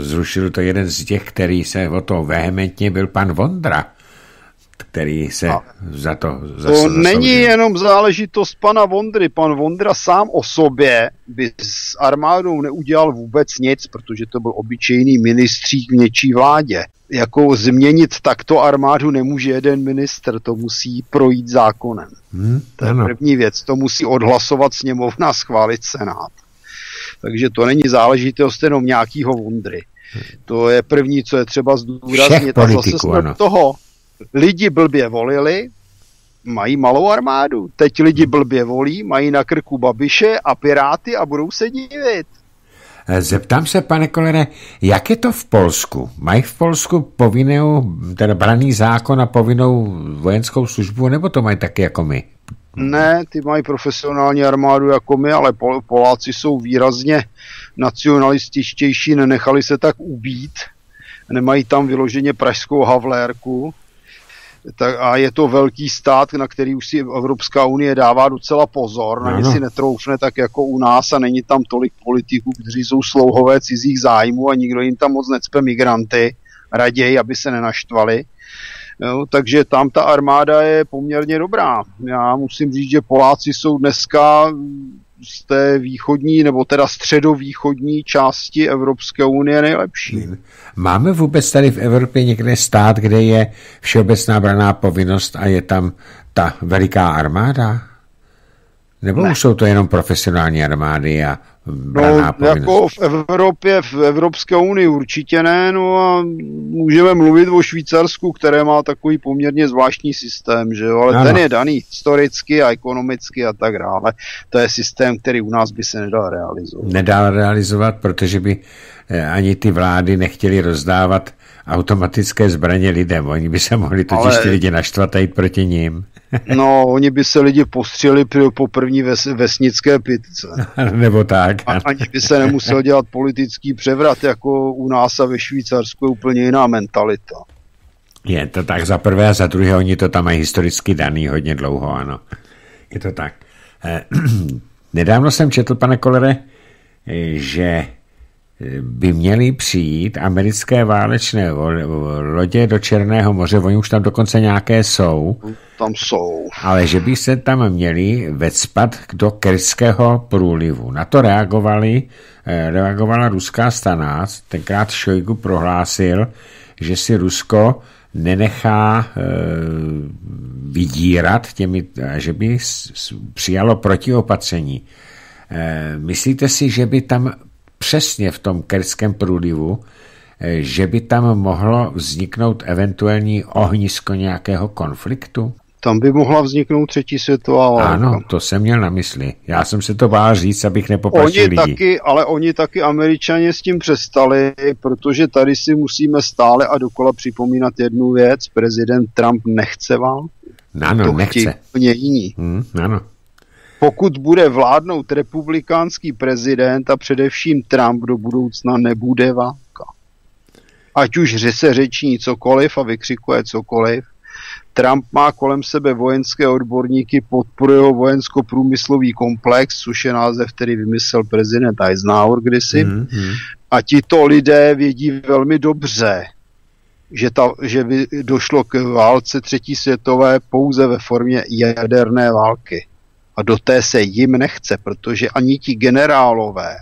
zrušil to jeden z těch, který se o to vehementně byl pan Vondra který se a za to za To není jenom záležitost pana Vondry. Pan Vondra sám o sobě by s armádou neudělal vůbec nic, protože to byl obyčejný ministřík v něčí vládě. Jako změnit takto armádu nemůže jeden minister, to musí projít zákonem. Hmm, to je ano. první věc, to musí odhlasovat sněmovna, schválit senát. Takže to není záležitost jenom nějakého Vondry. To je první, co je třeba zdůraznit. a zase jsme ano. toho, lidi blbě volili, mají malou armádu. Teď lidi blbě volí, mají na krku Babiše a Piráty a budou se divit. Eh, zeptám se, pane Kolere, jak je to v Polsku? Mají v Polsku povinnou, teda braný zákon a povinnou vojenskou službu, nebo to mají taky jako my? Ne, ty mají profesionální armádu jako my, ale Poláci jsou výrazně nacionalističtější, nenechali se tak ubít, nemají tam vyloženě pražskou havlérku, tak a je to velký stát, na který už si Evropská unie dává docela pozor, na ně si netroufne tak jako u nás a není tam tolik politiků, kteří jsou slouhové cizích zájmů a nikdo jim tam moc necpe migranty, raději, aby se nenaštvali. Jo, takže tam ta armáda je poměrně dobrá. Já musím říct, že Poláci jsou dneska z té východní nebo teda středovýchodní části Evropské unie nejlepší. Máme vůbec tady v Evropě někde stát, kde je všeobecná braná povinnost a je tam ta veliká armáda? Nebo ne. už jsou to jenom profesionální armády a no, jako v Evropě, v Evropské unii určitě ne, no a můžeme mluvit o Švýcarsku, které má takový poměrně zvláštní systém, že jo, ale ano. ten je daný historicky a ekonomicky a tak dále. To je systém, který u nás by se nedal realizovat. Nedal realizovat, protože by eh, ani ty vlády nechtěli rozdávat automatické zbraně lidem. Oni by se mohli totiž Ale... ty lidi naštvat a jít proti ním. no, oni by se lidi postřeli po první ves, vesnické pitce. Nebo tak. A, ani by se nemusel dělat politický převrat, jako u nás a ve Švýcarsku je úplně jiná mentalita. Je to tak za prvé a za druhé, oni to tam mají historicky daný hodně dlouho, ano. Je to tak. Eh, nedávno jsem četl, pane Kolere, eh, že by měly přijít americké válečné lodě do Černého moře, oni už tam dokonce nějaké jsou. Tam jsou. Ale že by se tam měli vecpat do Kerského průlivu. Na to reagovali, eh, reagovala ruská strana. Tenkrát Šojgu prohlásil, že si Rusko nenechá e, vydírat těmi, že by přijalo protiopatření. E, myslíte si, že by tam přesně v tom kerském průlivu, eh, že by tam mohlo vzniknout eventuální ohnisko nějakého konfliktu? tam by mohla vzniknout třetí světová válka. Ano, to jsem měl na mysli. Já jsem se to bál říct, abych nepoplašil oni lidi. Taky, ale oni taky američané s tím přestali, protože tady si musíme stále a dokola připomínat jednu věc. Prezident Trump nechce válku. Ano, to nechce. úplně jiní. Hmm, ano. Pokud bude vládnout republikánský prezident a především Trump do budoucna nebude válka. Ať už se řeční cokoliv a vykřikuje cokoliv, Trump má kolem sebe vojenské odborníky, podporuje ho vojensko-průmyslový komplex, což je název, který vymyslel prezident Eisenhower kdysi. Hmm, hmm. A tito lidé vědí velmi dobře, že, ta, že by došlo k válce třetí světové pouze ve formě jaderné války. A do té se jim nechce, protože ani ti generálové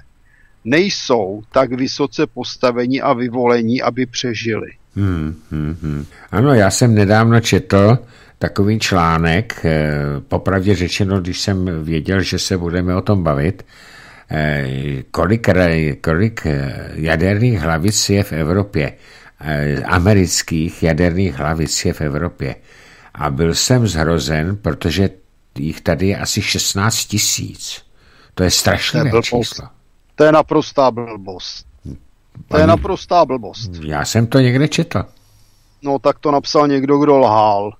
nejsou tak vysoce postavení a vyvolení, aby přežili. Hmm, hmm, hmm. Ano, já jsem nedávno četl takový článek, eh, popravdě řečeno, když jsem věděl, že se budeme o tom bavit, eh, kolik, kolik eh, jaderných hlavic je v Evropě, amerických jaderných hlavic je v Evropě. A byl jsem zhrozen, protože jich tady je asi 16 tisíc. To je strašlivé To je číslo. To je naprostá blbost. To je naprostá blbost. Já jsem to někde četl. No tak to napsal někdo, kdo lhal.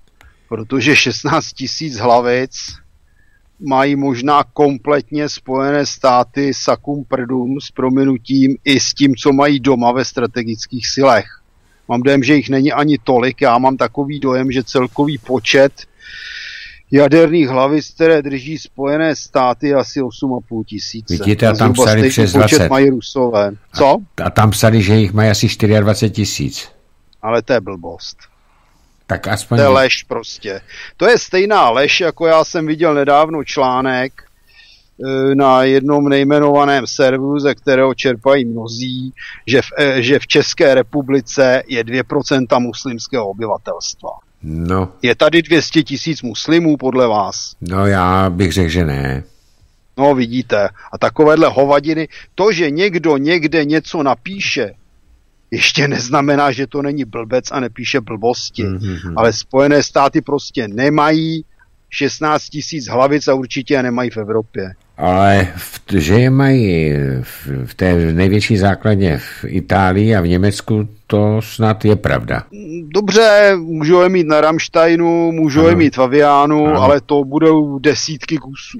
Protože 16 tisíc hlavic mají možná kompletně spojené státy sakum prdum s prominutím i s tím, co mají doma ve strategických silech. Mám dojem, že jich není ani tolik. Já mám takový dojem, že celkový počet jaderných hlavic, které drží spojené státy, asi 8,5 tisíce. Vidíte, a tam psali přes počet 20. mají rusové. Co? A tam psali, že jich mají asi 24 tisíc. Ale to je blbost. Tak aspoň... To je lež prostě. To je stejná lež, jako já jsem viděl nedávno článek e, na jednom nejmenovaném serveru, ze kterého čerpají mnozí, že v, e, že v České republice je 2% muslimského obyvatelstva. No, Je tady 200 tisíc muslimů podle vás? no já bych řekl, že ne. No vidíte. A takovéhle hovadiny, to, že někdo někde něco napíše, ještě neznamená, že to není blbec a nepíše blbosti. Mhm. Ale Spojené státy prostě nemají 16 tisíc hlavic a určitě nemají v Evropě. Ale v, že je mají v, v té největší základně v Itálii a v Německu, to snad je pravda. Dobře, můžou je mít na Rammsteinu, můžou je Ano. mít v Aviánu, Ano. ale to budou desítky kusů.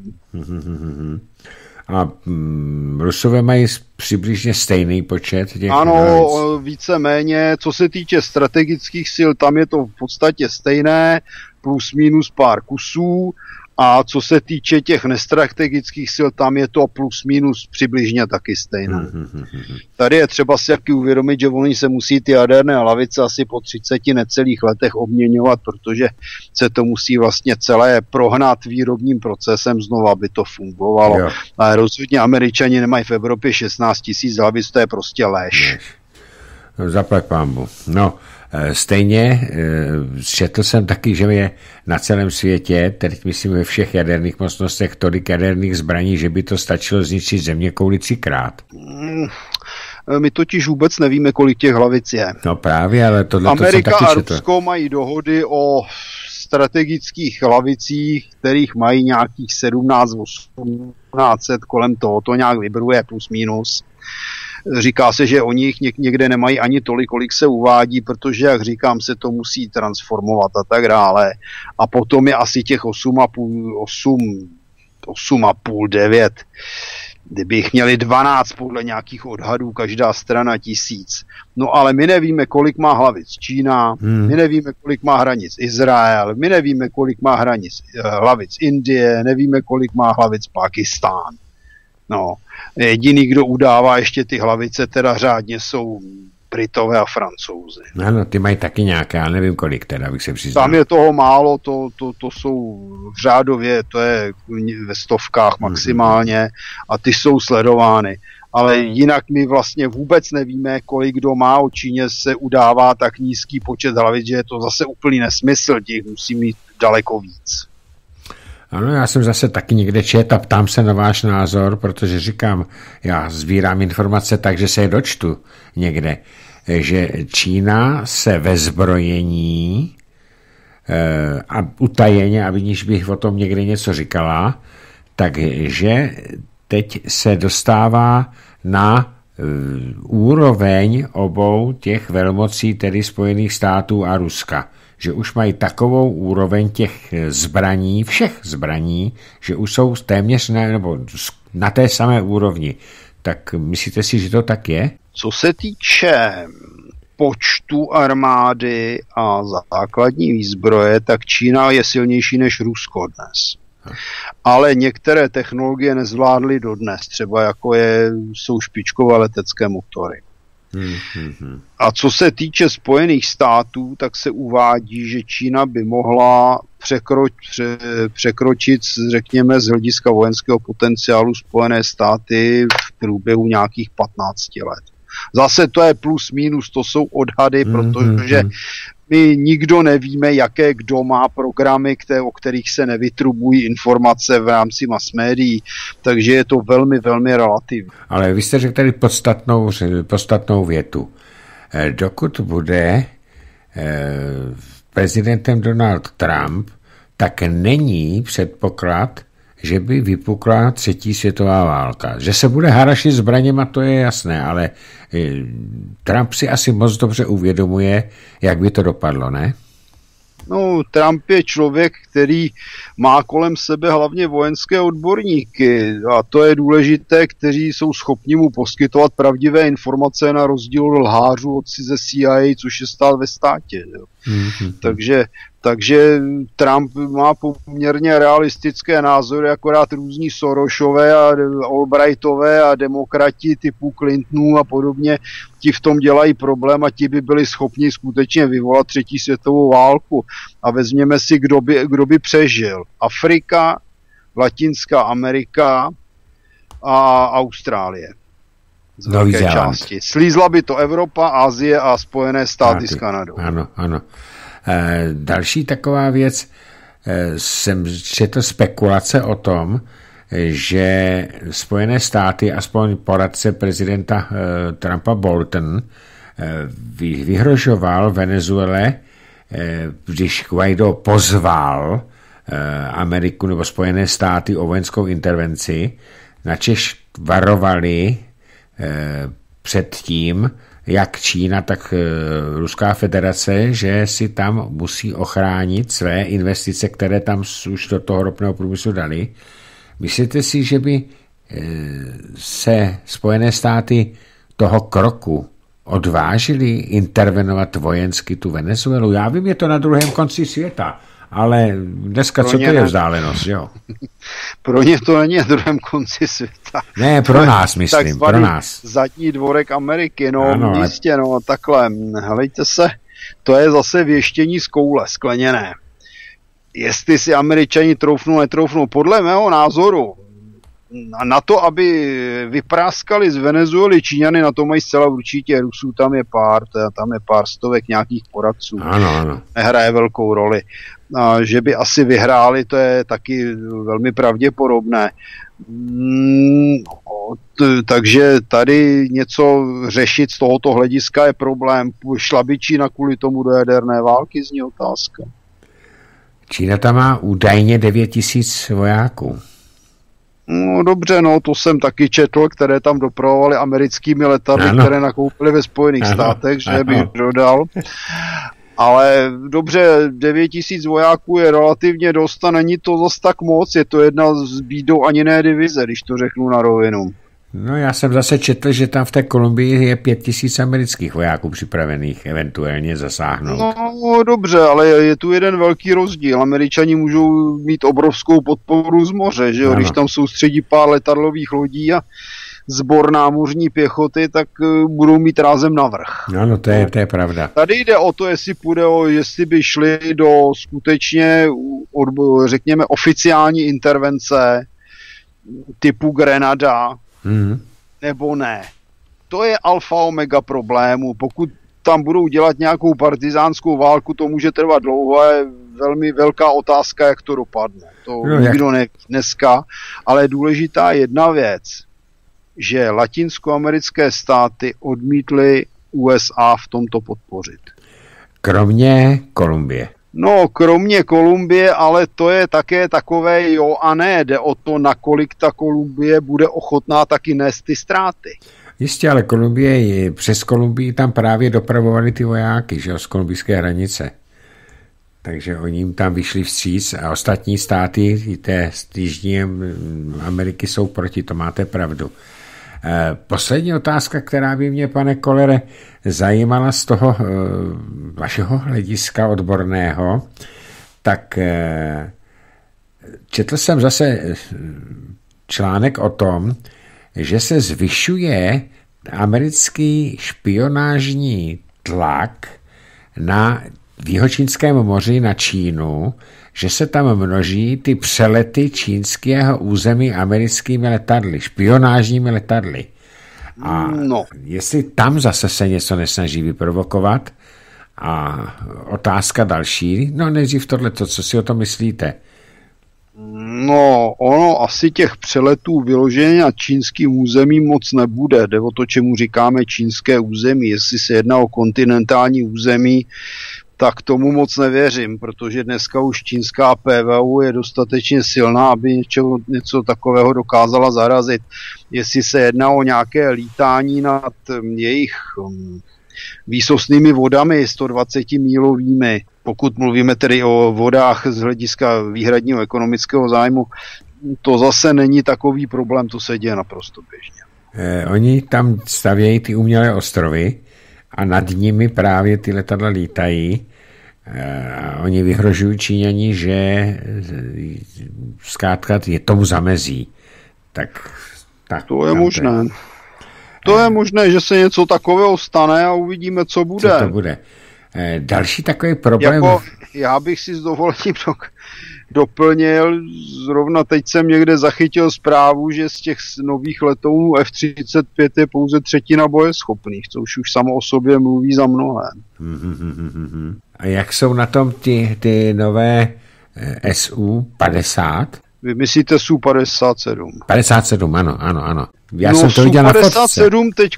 A mm, Rusové mají přibližně stejný počet těch Ano, víceméně, co se týče strategických sil, tam je to v podstatě stejné, plus minus pár kusů, a co se týče těch nestrategických sil, tam je to plus minus přibližně taky stejné. Mhm. Tady je třeba si taky uvědomit, že oni se musí ty jaderné lavice asi po 30 necelých letech obměňovat, protože se to musí vlastně celé prohnat výrobním procesem znovu, aby to fungovalo. Jo. Ale rozhodně američani nemají v Evropě 16 tisíc hlavic, to je prostě lež. No, Zaplať pámbu. No, stejně eh, četl jsem taky, že je na celém světě, teď myslím ve všech jaderných mocnostech, tolik jaderných zbraní, že by to stačilo zničit země kouli třikrát. Mm, My totiž vůbec nevíme, kolik těch hlavic je. No právě, ale tohle to jsem Amerika taky a četl. Rusko mají dohody o strategických hlavicích, kterých mají nějakých 17, 1800 kolem toho, to nějak vybruje plus minus. Říká se, že oni jich něk- někde nemají ani tolik, kolik se uvádí, protože, jak říkám, se to musí transformovat a tak dále. A potom je asi těch 8,5, 8, 8,5, 9. Kdyby jich měli 12 podle nějakých odhadů, každá strana tisíc. No ale my nevíme, kolik má hlavic Čína, Hmm. my nevíme, kolik má hranic Izrael, my nevíme, kolik má hranic eh, hlavic Indie, nevíme, kolik má hlavic Pakistán. No, jediný, kdo udává ještě ty hlavice, teda řádně jsou Britové a Francouzi. Ano, ty mají taky nějaké, ale nevím kolik teda, bych se přiznal. Tam je toho málo, to, to, to jsou v řádově, to je ve stovkách maximálně a ty jsou sledovány. Ale jinak my vlastně vůbec nevíme, kolik kdo má. O Číně se udává tak nízký počet hlavic, že je to zase úplný nesmysl, těch musí mít daleko víc. Ano, já jsem zase taky někde čet a ptám se na váš názor, protože říkám, já sbírám informace tak, že se je dočtu někde, že Čína se ve zbrojení a utajeně, aby níž bych o tom někde něco říkala, takže teď se dostává na úroveň obou těch velmocí, tedy Spojených států a Ruska. Že už mají takovou úroveň těch zbraní, všech zbraní, že už jsou téměř na, nebo na té samé úrovni. Tak myslíte si, že to tak je? Co se týče počtu armády a základní výzbroje, tak Čína je silnější než Rusko dnes. Ale některé technologie nezvládly dodnes, třeba jako je, jsou špičkové letecké motory. A co se týče Spojených států, tak se uvádí, že Čína by mohla překroč, pře, překročit, řekněme, z hlediska vojenského potenciálu Spojené státy v průběhu nějakých 15 let. Zase to je plus minus, to jsou odhady, mm-hmm. protože my nikdo nevíme, jaké kdo má programy, které, o kterých se nevytrubují informace v rámci mass médií, takže je to velmi, velmi relativní. Ale vy jste řekl tady podstatnou, podstatnou větu. Eh, dokud bude eh, prezidentem Donald Trump, tak není předpoklad, že by vypukla třetí světová válka. Že se bude harašit zbraněma, to je jasné, ale eh, Trump si asi moc dobře uvědomuje, jak by to dopadlo, ne? No, Trump je člověk, který má kolem sebe hlavně vojenské odborníky a to je důležité, kteří jsou schopni mu poskytovat pravdivé informace na rozdíl od lhářů od ze CIA, což je stát ve státě. Jo. Mm-hmm. Takže takže Trump má poměrně realistické názory, akorát různí Sorošové a Albrightové a demokrati typu Clintonů a podobně, ti v tom dělají problém a ti by byli schopni skutečně vyvolat třetí světovou válku. A vezměme si, kdo by, kdo by přežil. Afrika, Latinská Amerika a Austrálie. Z velké části. Slízla by to Evropa, Asie a Spojené státy s Kanadou. Ano, ano. Eh, další taková věc, eh, jsem četl spekulace o tom, že Spojené státy, aspoň poradce prezidenta eh, Trumpa Bolton, vyhrožoval Venezuele, když Guaido pozval Ameriku nebo Spojené státy o vojenskou intervenci, načež varovali před tím, jak Čína, tak eh, Ruská federace, že si tam musí ochránit své investice, které tam už do toho ropného průmyslu dali. Myslíte si, že by eh, se Spojené státy toho kroku odvážili intervenovat vojensky tu Venezuelu? Já vím, je to na druhém konci světa, ale dneska pro co to je vzdálenost, jo? pro ně to není na druhém konci světa. Ne, pro nás, myslím, pro nás. zadní dvorek Ameriky, no ano, jistě, no takhle, helejte se, to je zase věštění z koule skleněné. Jestli si američani troufnou, netroufnou, podle mého názoru, na to, aby vypráskali z Venezuely Číňany, na to mají zcela určitě Rusů, tam je pár, tam je pár stovek nějakých poradců. Ano, ano. Nehraje velkou roli. Že by asi vyhráli, to je taky velmi pravděpodobné. Mm, takže tady něco řešit z tohoto hlediska je problém. Šla by Čína kvůli tomu do jaderné války, zní otázka. Čína tam má údajně 9 tisíc vojáků. No dobře, no to jsem taky četl, které tam dopravovali americkými letadly, ano. které nakoupili ve Spojených ano. státech, že ano. bych dodal. Ale dobře, 9 tisíc vojáků je relativně dost a není to zase tak moc, je to jedna z bídou ani ne divize, když to řeknu na rovinu. No já jsem zase četl, že tam v té Kolumbii je pět tisíc amerických vojáků připravených eventuálně zasáhnout. No dobře, ale je tu jeden velký rozdíl. Američani můžou mít obrovskou podporu z moře, že jo? Když tam soustředí pár letadlových lodí a zbor námořní pěchoty, tak uh, budou mít rázem navrh. Ano, to je, to je pravda. Tady jde o to, jestli půjde o, jestli by šli do skutečně, řekněme, oficiální intervence typu Grenada, hmm. nebo ne. To je alfa omega problému. Pokud tam budou dělat nějakou partizánskou válku, to může trvat dlouho a je velmi velká otázka, jak to dopadne. To no, nikdo ne dneska, ale důležitá jedna věc, že latinskoamerické státy odmítly USA v tomto podpořit. Kromě Kolumbie. No, kromě Kolumbie, ale to je také takové jo a ne. Jde o to, nakolik ta Kolumbie bude ochotná taky nést ty ztráty. Jistě, ale Kolumbie je, přes Kolumbii tam právě dopravovali ty vojáky, že jo, z kolumbijské hranice. Takže oni jim tam vyšli vstříc a ostatní státy té Jižní Ameriky jsou proti, to máte pravdu. Eh, poslední otázka, která by mě, pane Kolere, zajímala z toho eh, vašeho hlediska odborného, tak eh, četl jsem zase článek o tom, že se zvyšuje americký špionážní tlak na v Jihočínském moři na Čínu, že se tam množí ty přelety čínského území americkými letadly, špionážními letadly. A no. jestli tam zase se něco nesnaží vyprovokovat, a otázka další, no nejdřív tohle, co si o to myslíte? No, ono asi těch přeletů vyloženě na čínským území moc nebude. Jde o to, čemu říkáme čínské území. Jestli se jedná o kontinentální území, tak tomu moc nevěřím, protože dneska už čínská PVU je dostatečně silná, aby něčeho, něco takového dokázala zarazit. Jestli se jedná o nějaké lítání nad jejich um, výsostnými vodami 120 mílovými, pokud mluvíme tedy o vodách z hlediska výhradního ekonomického zájmu, to zase není takový problém, to se děje naprosto běžně. Eh, oni tam stavějí ty umělé ostrovy a nad nimi právě ty letadla lítají. Eh, oni vyhrožují Číňani, že eh, zkrátka je tomu zamezí. Tak, tak to je možné. To je možné, že se něco takového stane a uvidíme, co bude. Co to bude. Eh, další takový problém... Jako, já bych si s dovolením doplnil, zrovna teď jsem někde zachytil zprávu, že z těch nových letounů F-35 je pouze třetina bojeschopných, což už samo o sobě mluví za mnohé. A jak jsou na tom ty, ty nové eh, SU-50? Vy myslíte SU-57? 57, ano, ano, ano. Já no, jsem to viděl 57 teď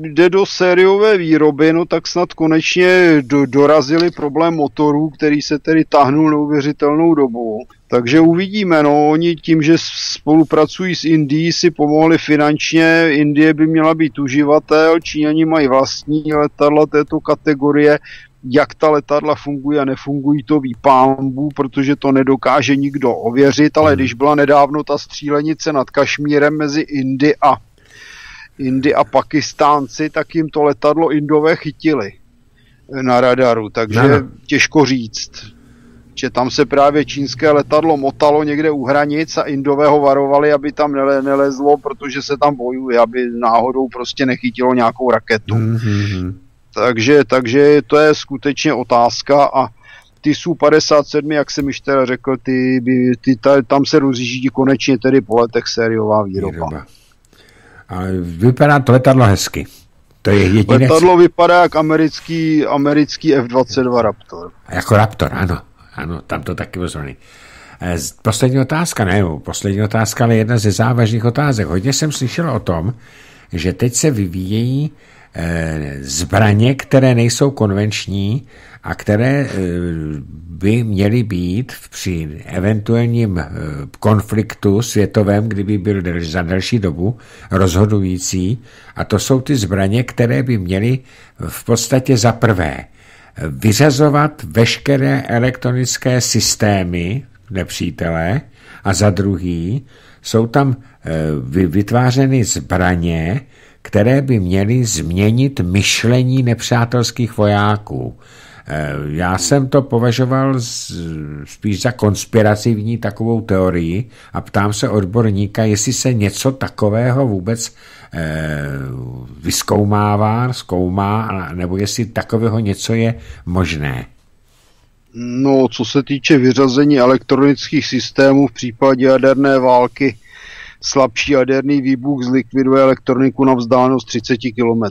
jde do sériové výroby, no tak snad konečně do, dorazili problém motorů, který se tedy táhnul neuvěřitelnou dobu. Takže uvidíme, no oni tím, že spolupracují s Indií, si pomohli finančně, Indie by měla být uživatel, Číňani mají vlastní letadla této kategorie, jak ta letadla fungují a nefungují, to ví pámbu, protože to nedokáže nikdo ověřit, ale hmm. když byla nedávno ta střílenice nad Kašmírem mezi Indy a Indy a Pakistánci, tak jim to letadlo Indové chytili na radaru, takže no. těžko říct, že tam se právě čínské letadlo motalo někde u hranic a Indové ho varovali, aby tam nele, nelezlo, protože se tam bojuje, aby náhodou prostě nechytilo nějakou raketu. Mm-hmm. Takže, takže to je skutečně otázka a ty Su-57, jak jsem již teda řekl, ty, by, ty ta, tam se rozjíždí konečně tedy po letech sériová výroba. výroba. A vypadá to letadlo hezky. To je jedinec. Letadlo vypadá jak americký, americký F-22 Raptor. Jako Raptor, ano. Ano, tam to taky pozorný. Eh, poslední otázka, ne, poslední otázka, ale jedna ze závažných otázek. Hodně jsem slyšel o tom, že teď se vyvíjejí zbraně, které nejsou konvenční a které eh, by měly být při eventuálním eh, konfliktu světovém, kdyby byl za delší dobu rozhodující. A to jsou ty zbraně, které by měly v podstatě za prvé vyřazovat veškeré elektronické systémy nepřítele a za druhý jsou tam vytvářeny zbraně, které by měly změnit myšlení nepřátelských vojáků. Eh, já jsem to považoval spíš za konspirativní takovou teorii a ptám se odborníka, jestli se něco takového vůbec eh, vyskoumává, zkoumá, nebo jestli takového něco je možné. No, co se týče vyřazení elektronických systémů v případě jaderné války, slabší jaderný výbuch zlikviduje elektroniku na vzdálenost 30 km.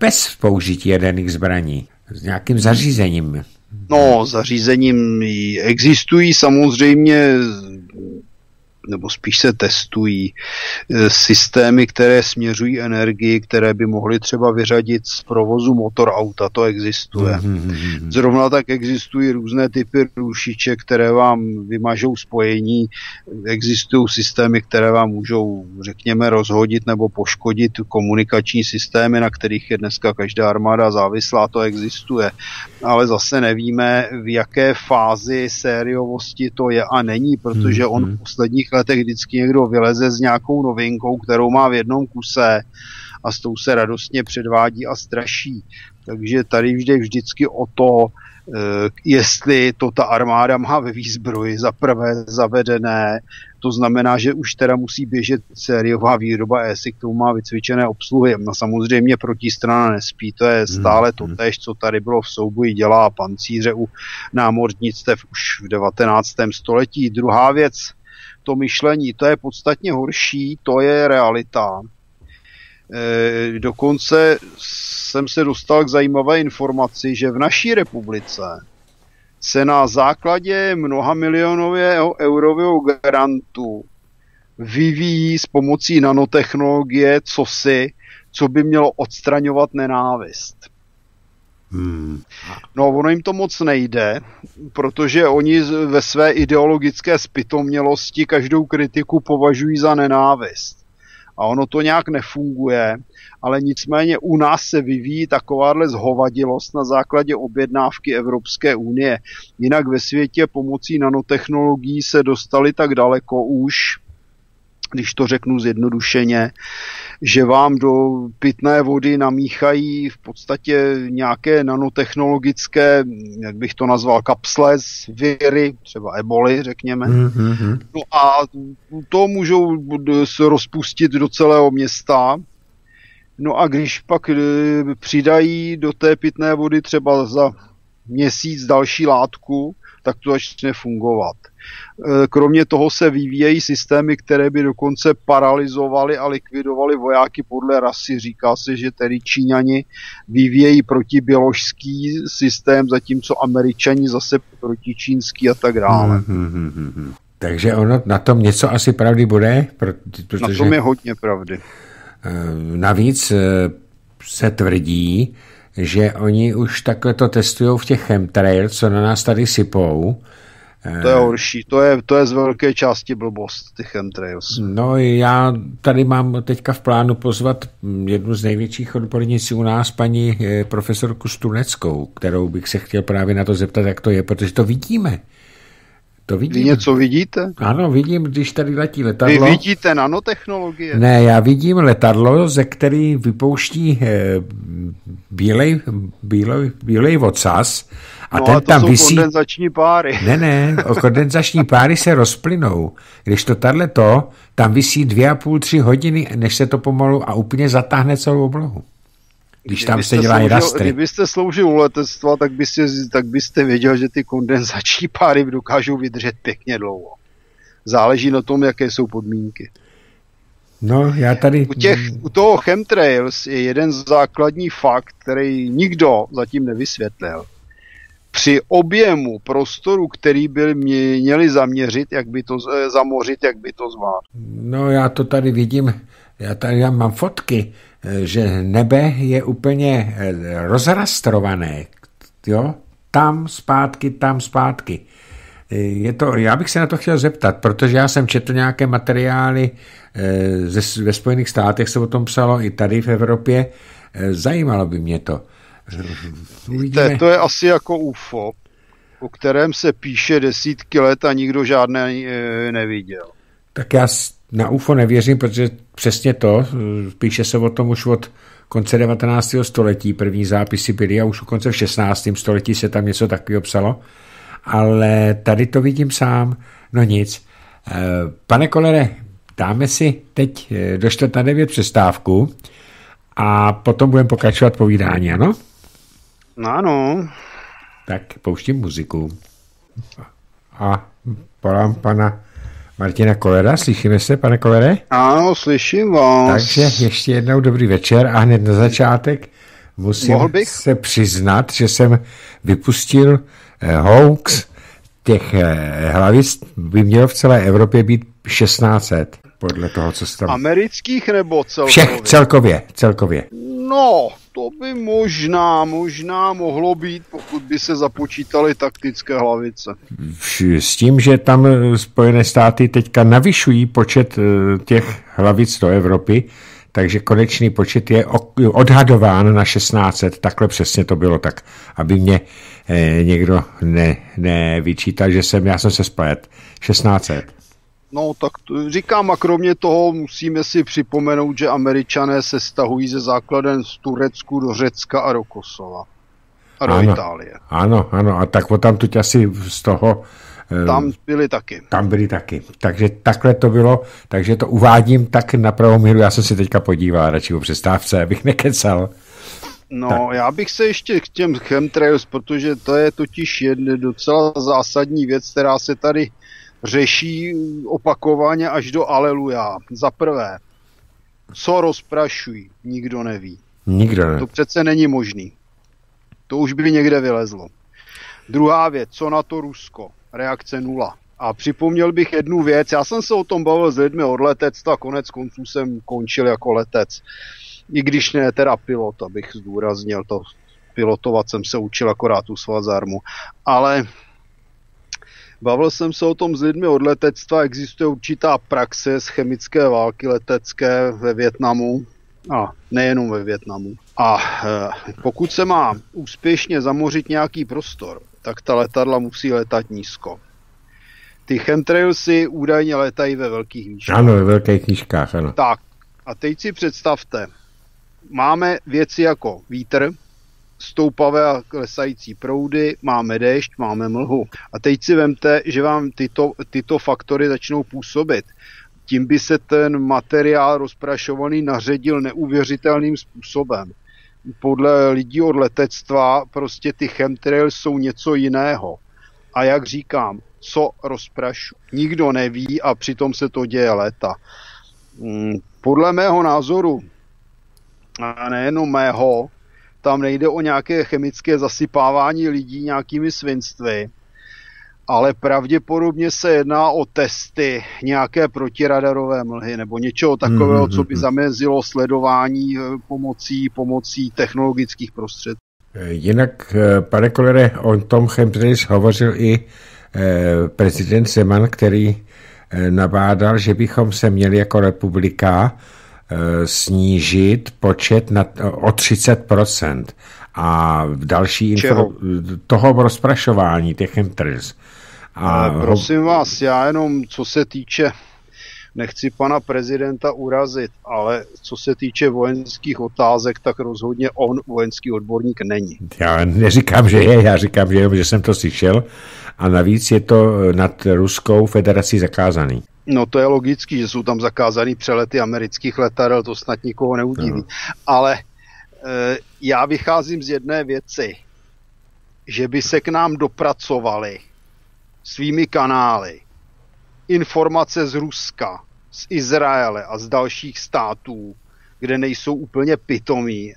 Bez použití jaderných zbraní, s nějakým zařízením. No, zařízením existují samozřejmě nebo spíš se testují e, systémy, které směřují energii, které by mohly třeba vyřadit z provozu motor auta, to existuje. Mm-hmm. Zrovna tak existují různé typy rušiček, které vám vymažou spojení, existují systémy, které vám můžou, řekněme, rozhodit nebo poškodit komunikační systémy, na kterých je dneska každá armáda závislá, to existuje. Ale zase nevíme, v jaké fázi sériovosti to je a není, protože on v posledních letech vždycky někdo vyleze s nějakou novinkou, kterou má v jednom kuse a s tou se radostně předvádí a straší. Takže tady vždy vždycky o to, eh, jestli to ta armáda má ve výzbroji za prvé zavedené, to znamená, že už teda musí běžet sériová výroba ESI, k tomu má vycvičené obsluhy. No samozřejmě protistrana nespí, to je stále to tež, co tady bylo v souboji, dělá pancíře u námořnictev už v 19. století. Druhá věc, to myšlení, to je podstatně horší, to je realita. E, dokonce jsem se dostal k zajímavé informaci, že v naší republice se na základě mnoha milionového eurového grantu vyvíjí s pomocí nanotechnologie cosi, co by mělo odstraňovat nenávist. Hmm. No, ono jim to moc nejde, protože oni ve své ideologické spitomělosti každou kritiku považují za nenávist. A ono to nějak nefunguje, ale nicméně u nás se vyvíjí takováhle zhovadilost na základě objednávky Evropské unie. Jinak ve světě pomocí nanotechnologií se dostali tak daleko už, když to řeknu zjednodušeně, že vám do pitné vody namíchají v podstatě nějaké nanotechnologické, jak bych to nazval, kapsle z viry, třeba eboli, řekněme. Mm-hmm. No a to můžou se rozpustit do celého města. No a když pak eh, přidají do té pitné vody třeba za měsíc další látku, tak to začne fungovat. Eh, kromě toho se vyvíjejí systémy, které by dokonce paralizovaly a likvidovaly vojáky podle rasy. Říká se, že tedy Číňani vyvíjejí protibioložský systém, zatímco Američani zase protičínský a tak dále. Hmm, hmm, hmm, hmm. Takže ono na tom něco asi pravdy bude? Protože... Na tom je hodně pravdy. Eh, navíc eh, se tvrdí, že oni už takhle to testují v těch chemtrails, co na nás tady sypou, to je horší, to je, to je z velké části blbost, ty chemtrails. No já tady mám teďka v plánu pozvat jednu z největších odbornic u nás, paní eh, profesorku Stuneckou, kterou bych se chtěl právě na to zeptat, jak to je, protože to vidíme. To vidím. Vy něco vidíte? Ano, vidím, když tady letí letadlo. Vy vidíte nanotechnologie? Ne, já vidím letadlo, ze který vypouští eh, bílej, bílej, bílej vocas a no ten a to tam jsou vysí... kondenzační páry. Ne, ne, kondenzační páry se rozplynou. Když to tahle to, tam vysí dvě a půl, tři hodiny, než se to pomalu a úplně zatáhne celou oblohu. Když tam se dělají sloužil, rastry. Kdybyste sloužil u letectva, tak byste, tak byste věděl, že ty kondenzační páry dokážou vydržet pěkně dlouho. Záleží na tom, jaké jsou podmínky. No, já tady... U, těch, u toho chemtrails je jeden základní fakt, který nikdo zatím nevysvětlil při objemu prostoru, který by měli zaměřit, jak by to zamořit, jak by to zvládl. No já to tady vidím, já tady já mám fotky, že nebe je úplně eh, rozrastrované, jo, tam zpátky, tam zpátky. Je to, já bych se na to chtěl zeptat, protože já jsem četl nějaké materiály eh, ze, ve Spojených státech, se o tom psalo i tady v Evropě, eh, zajímalo by mě to. Víte, to je asi jako UFO, o kterém se píše desítky let a nikdo žádné e, neviděl. Tak já na UFO nevěřím, protože přesně to, píše se o tom už od konce 19. století, první zápisy byly a už u konce v 16. století se tam něco takového psalo, ale tady to vidím sám, no nic. E, pane Kolere, dáme si teď do čtvrt na devět přestávku a potom budeme pokračovat povídání, ano? No ano. Tak pouštím muziku. A volám pana Martina Kolera. Slyšíme se, pane Kolere? Ano, slyším vás. Takže ještě jednou dobrý večer a hned na začátek musím bych? se přiznat, že jsem vypustil eh, hoax těch eh, hlavic by mělo v celé Evropě být 1600, podle toho, co tam... Amerických nebo celkově? Všech celkově, celkově. No, to by možná, možná mohlo být, pokud by se započítali taktické hlavice. S tím, že tam Spojené státy teďka navyšují počet eh, těch hlavic do Evropy, takže konečný počet je odhadován na 1600, takhle přesně to bylo tak, aby mě eh, někdo ne, že jsem, já jsem se splet, 1600. No tak to, říkám a kromě toho musíme si připomenout, že američané se stahují ze základem z Turecku do Řecka a do Kosova. A do ano, Itálie. Ano, ano, a tak tam tu asi z toho eh, tam byli taky. Tam byli taky. Takže takhle to bylo, takže to uvádím tak na pravou míru. Já jsem si teďka podíval radši o přestávce, abych nekecal. No, tak. já bych se ještě k těm chemtrails, protože to je totiž jedna docela zásadní věc, která se tady řeší opakovaně až do aleluja. Za prvé, co rozprašují, nikdo neví. Nikdo ne. To přece není možný. To už by někde vylezlo. Druhá věc, co na to Rusko? Reakce nula. A připomněl bych jednu věc, já jsem se o tom bavil s lidmi od letectva, konec konců jsem končil jako letec. I když ne teda pilot, abych zdůraznil to, pilotovat jsem se učil akorát u svazarmu. Ale Bavil jsem se o tom s lidmi od letectva, existuje určitá praxe z chemické války letecké ve Větnamu, a nejenom ve Větnamu. A e, pokud se má úspěšně zamořit nějaký prostor, tak ta letadla musí letat nízko. Ty chemtrailsy údajně letají ve velkých výškách. Ano, ve velkých výškách, ano. Tak, a teď si představte, máme věci jako vítr, stoupavé a klesající proudy, máme déšť, máme mlhu. A teď si vemte, že vám tyto, tyto faktory začnou působit. Tím by se ten materiál rozprašovaný naředil neuvěřitelným způsobem. Podle lidí od letectva prostě ty chemtrails jsou něco jiného. A jak říkám, co rozprašu? Nikdo neví a přitom se to děje léta. Hmm, podle mého názoru, a nejenom mého, tam nejde o nějaké chemické zasypávání lidí nějakými svinstvy, ale pravděpodobně se jedná o testy nějaké protiradarové mlhy nebo něčeho takového, mm-hmm. co by zamezilo sledování eh, pomocí, pomocí technologických prostředků. Eh, jinak, eh, pane Kolere, o tom chemtrails hovořil i prezident Zeman, který nabádal, že bychom se měli jako republika snížit počet na, o 30% a další info, toho rozprašování těch chemtrails. A Ale prosím vás, já jenom co se týče nechci pana prezidenta urazit, ale co se týče vojenských otázek, tak rozhodně on vojenský odborník není. Já neříkám, že je, já říkám, že, že jsem to slyšel a navíc je to nad Ruskou federací zakázaný. No to je logický, že jsou tam zakázaný přelety amerických letadel, to snad nikoho neudiví. No. Ale e, já vycházím z jedné věci, že by se k nám dopracovali svými kanály informace z Ruska, z Izraele a z dalších států, kde nejsou úplně pitomí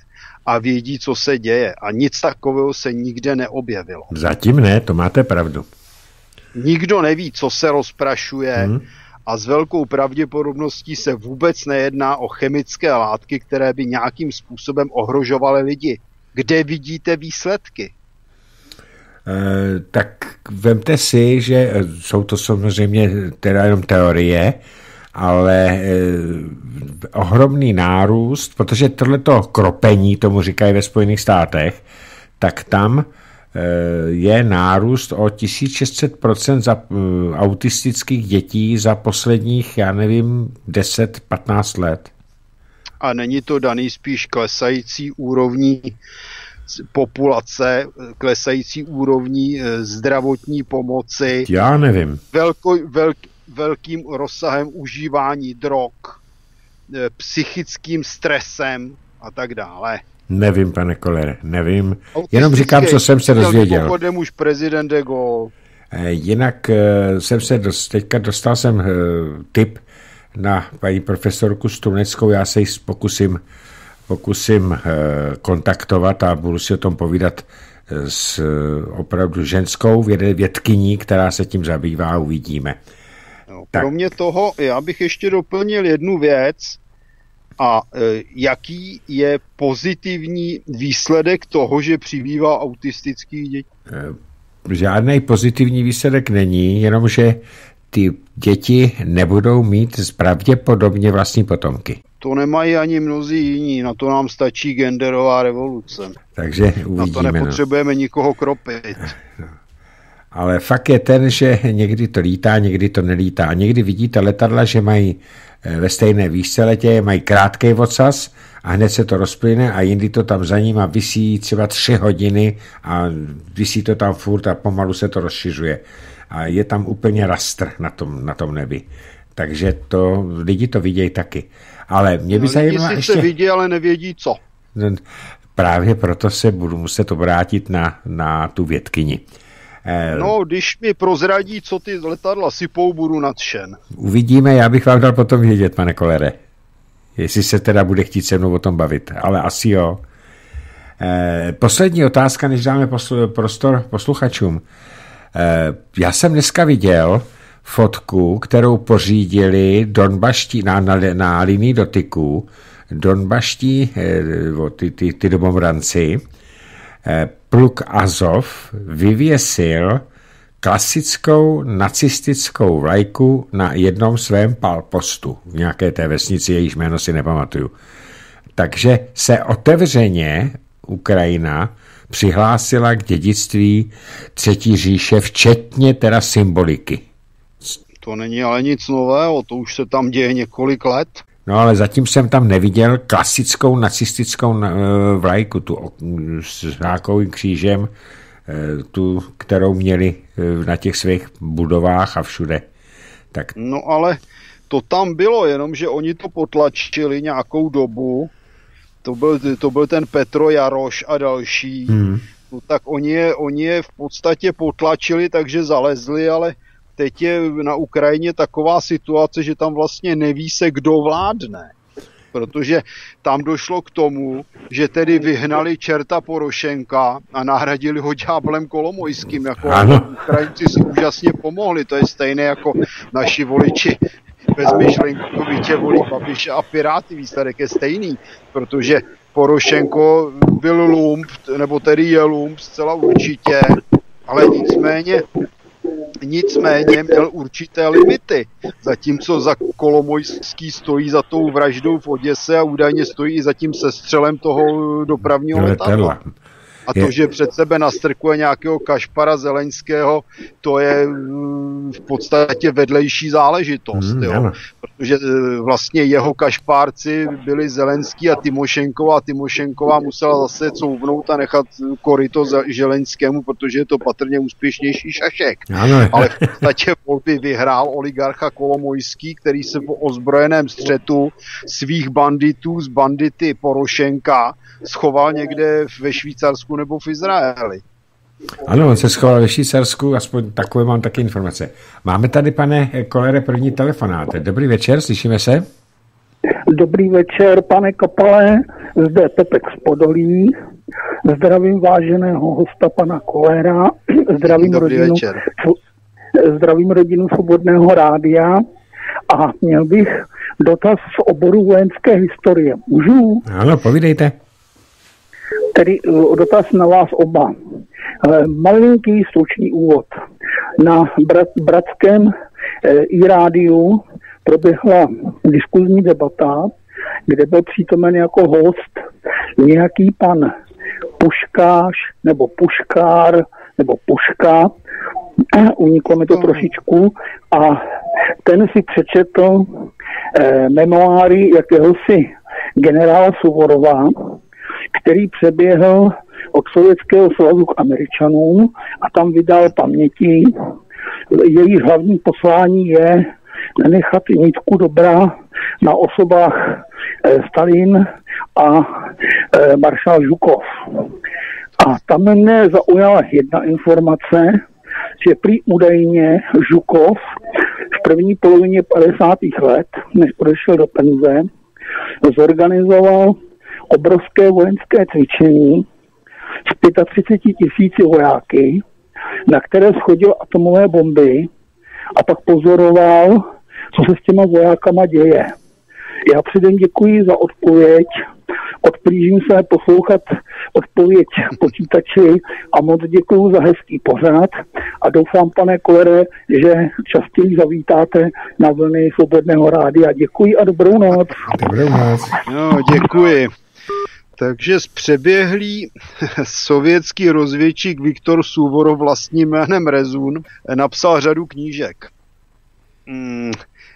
a vědí, co se děje. A nic takového se nikde neobjevilo. Zatím ne, to máte pravdu. Nikdo neví, co se rozprašuje, hmm a s velkou pravděpodobností se vůbec nejedná o chemické látky, které by nějakým způsobem ohrožovaly lidi. Kde vidíte výsledky? E, tak vemte si, že jsou to samozřejmě teda jenom teorie, ale e, ohromný nárůst, protože tohleto kropení, tomu říkají ve Spojených státech, tak tam je nárůst o 1600% za eh, autistických dětí za posledních, já nevím, 10-15 let. A není to daný spíš klesající úrovní populace, klesající úrovní eh, zdravotní pomoci. Já nevím. Velko, velk, velkým rozsahem užívání drog, eh, psychickým stresem a tak dále. Nevím, pane Kolere, nevím. Jenom říkám, co jsem se dozvěděl. Mimochodem už prezident de Gaulle. Eh, jinak eh, jsem se dost, teďka dostal jsem tip na paní profesorku Struneckou, já se ji pokusím, pokusím kontaktovat a budu si o tom povídat s opravdu ženskou vědkyní, která se tím zabývá, uvidíme. Tak. Kromě toho, já bych ještě doplnil jednu věc, a e, jaký je pozitivní výsledek toho, že přibývá autistických dětí? E, žádný pozitivní výsledek není, jenomže ty děti nebudou mít pravděpodobně vlastní potomky. To nemají ani mnozí jiní, na to nám stačí genderová revoluce. Takže uvidíme. Na to no. nepotřebujeme no. nikoho kropit. Ale fakt je ten, že někdy to lítá, někdy to nelítá. Někdy vidíte letadla, že mají eh, ve stejné výšce letě, mají krátký ocas a hned se to rozplyne a jindy to tam za ním a vysí třeba tři hodiny a vysí to tam furt a pomalu se to rozšiřuje. A je tam úplně rastr na tom, na tom nebi. Takže to, lidi to vidějí taky. Ale mě by no, zajímalo ještě... vidí, ale nevědí co. No, právě proto se budu muset obrátit na, na tu vědkyni. Eh, no, když mi prozradí, co ty letadla sypou, budu nadšen. Uvidíme, já bych vám dal potom vědět, pane Kolere. Jestli se teda bude chtít se mnou o tom bavit, ale asi jo. Eh, poslední otázka, než dáme prostor posluchačům. Eh, já jsem dneska viděl fotku, kterou pořídili Donbaští na, na, na linii dotyku, Donbaští, ty, ty, ty domobranci, pluk Azov vyvěsil klasickou nacistickou vlajku na jednom svém palpostu v nějaké té vesnici, jejíž jméno si nepamatuju. Takže se otevřeně Ukrajina přihlásila k dědictví Třetí říše, včetně teda symboliky. To není ale nic nového, to už se tam děje několik let. No ale zatím jsem tam neviděl klasickou nacistickou eh, vlajku, tu s hákovým křížem, eh, tu, kterou měli eh, na těch svých budovách a všude. Tak. No ale to tam bylo, jenomže oni to potlačili nějakou dobu, to byl, to byl ten Petro Jaroš a další, hmm. no, tak oni je, oni je v podstatě potlačili, takže zalezli, ale teď je na Ukrajině taková situace, že tam vlastně neví se, kdo vládne. Protože tam došlo k tomu, že tedy vyhnali čerta Porošenka a nahradili ho ďáblem Kolomojským. Jako ano. Ukrajinci si úžasně pomohli. To je stejné jako naši voliči vezmeš Lenkoviče, volí Babiše a Piráty, výsledek je stejný, protože Porošenko byl lump, nebo tedy je lump zcela určitě, ale nicméně nicméně měl určité limity. Zatímco za Kolomojský stojí za tou vraždou v Oděse a údajně stojí i za tím sestřelem toho dopravního letadla. A to, že před sebe nastrkuje nějakého kašpara Zeleňského, to je mm, v podstatě vedlejší záležitost. Mm, jo? Protože e, vlastně jeho kašpárci byli Zelenský a Timošenková a Timošenková musela zase couvnout a nechat korito Zelenskému, protože je to patrně úspěšnější šašek. Ano. Ale v podstatě volby vyhrál oligarcha Kolomojský, který se po ozbrojeném střetu svých banditů z bandity Porošenka schoval někde ve Švýcarsku nebo v Izraeli. Ano, on se schoval ve Švýcarsku, aspoň takové mám taky informace. Máme tady, pane Kolere, první telefonát. Dobrý večer, slyšíme se? Dobrý večer, pane Kapale, zde Pepek z Podolí. Zdravím váženého hosta pana Kolera, zdravím Dobrý rodinu, večer. zdravím rodinu Svobodného rádia a měl bych dotaz v oboru vojenské historie. Můžu? Ano, povídejte. Tedy eh, dotaz na vás oba. Eh, malinký stručný úvod. Na brat, bratském eh, i rádiu proběhla diskuzní debata, kde byl přítomen jako host nějaký pan Puškáš nebo Puškár nebo Puška, uniklo mi to trošičku, a ten si přečetl eh, memoáry jakéhosi generála Suvorova, který přeběhl od Sovětského svazu k Američanům a tam vydal paměti. Její hlavní poslání je nenechat nitku dobra na osobách eh, Stalin a eh, maršál Žukov. A tam mě zaujala jedna informace, že prý údajně Žukov v první polovině 50. let, než odešel do penze, zorganizoval obrovské vojenské cvičení s 35 tisíci vojáky, na které schodil atomové bomby a pak pozoroval co se s těma vojákama děje. Já předem děkuji za odpověď, odplížím se poslouchat odpověď počítači a moc děkuji za hezký pořád a doufám, pane Kolere, že častěji zavítáte na vlny Svobodného rádia. Děkuji a dobrou noc. Dobrou noc. No, děkuji. Takže z přeběhlý sovětský rozvědčík Viktor Suvorov vlastním jménem Rezun napsal řadu knížek. Hmm,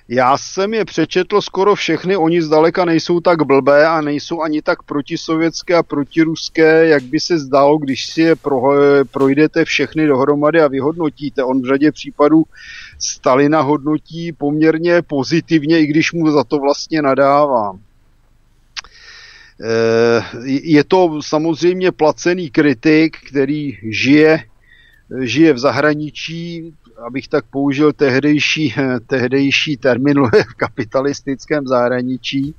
já jsem je přečetl skoro všechny, oni zdaleka nejsou tak blbé a nejsou ani tak protisovětské a protiruské, jak by se zdalo, když si je pro, projdete všechny dohromady a vyhodnotíte. On v řadě případů Stalina hodnotí poměrně pozitivně, i když mu za to vlastně nadávám. Eh, je to samozřejmě placený kritik, který žije, žije v zahraničí, abych tak použil tehdejší, tehdejší terminologie v kapitalistickém zahraničí.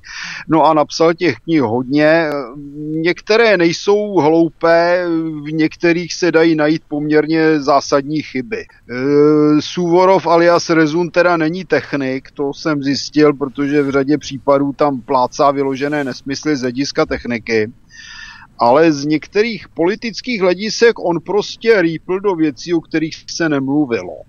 No a napsal těch knih hodně. Některé nejsou hloupé, v některých se dají najít poměrně zásadní chyby. E, Suvorov alias Rezun teda není technik, to jsem zjistil, protože v řadě případů tam plácá vyložené nesmysly z hlediska techniky ale z některých politických hledisek on prostě rýpl do věcí, o kterých se nemluvilo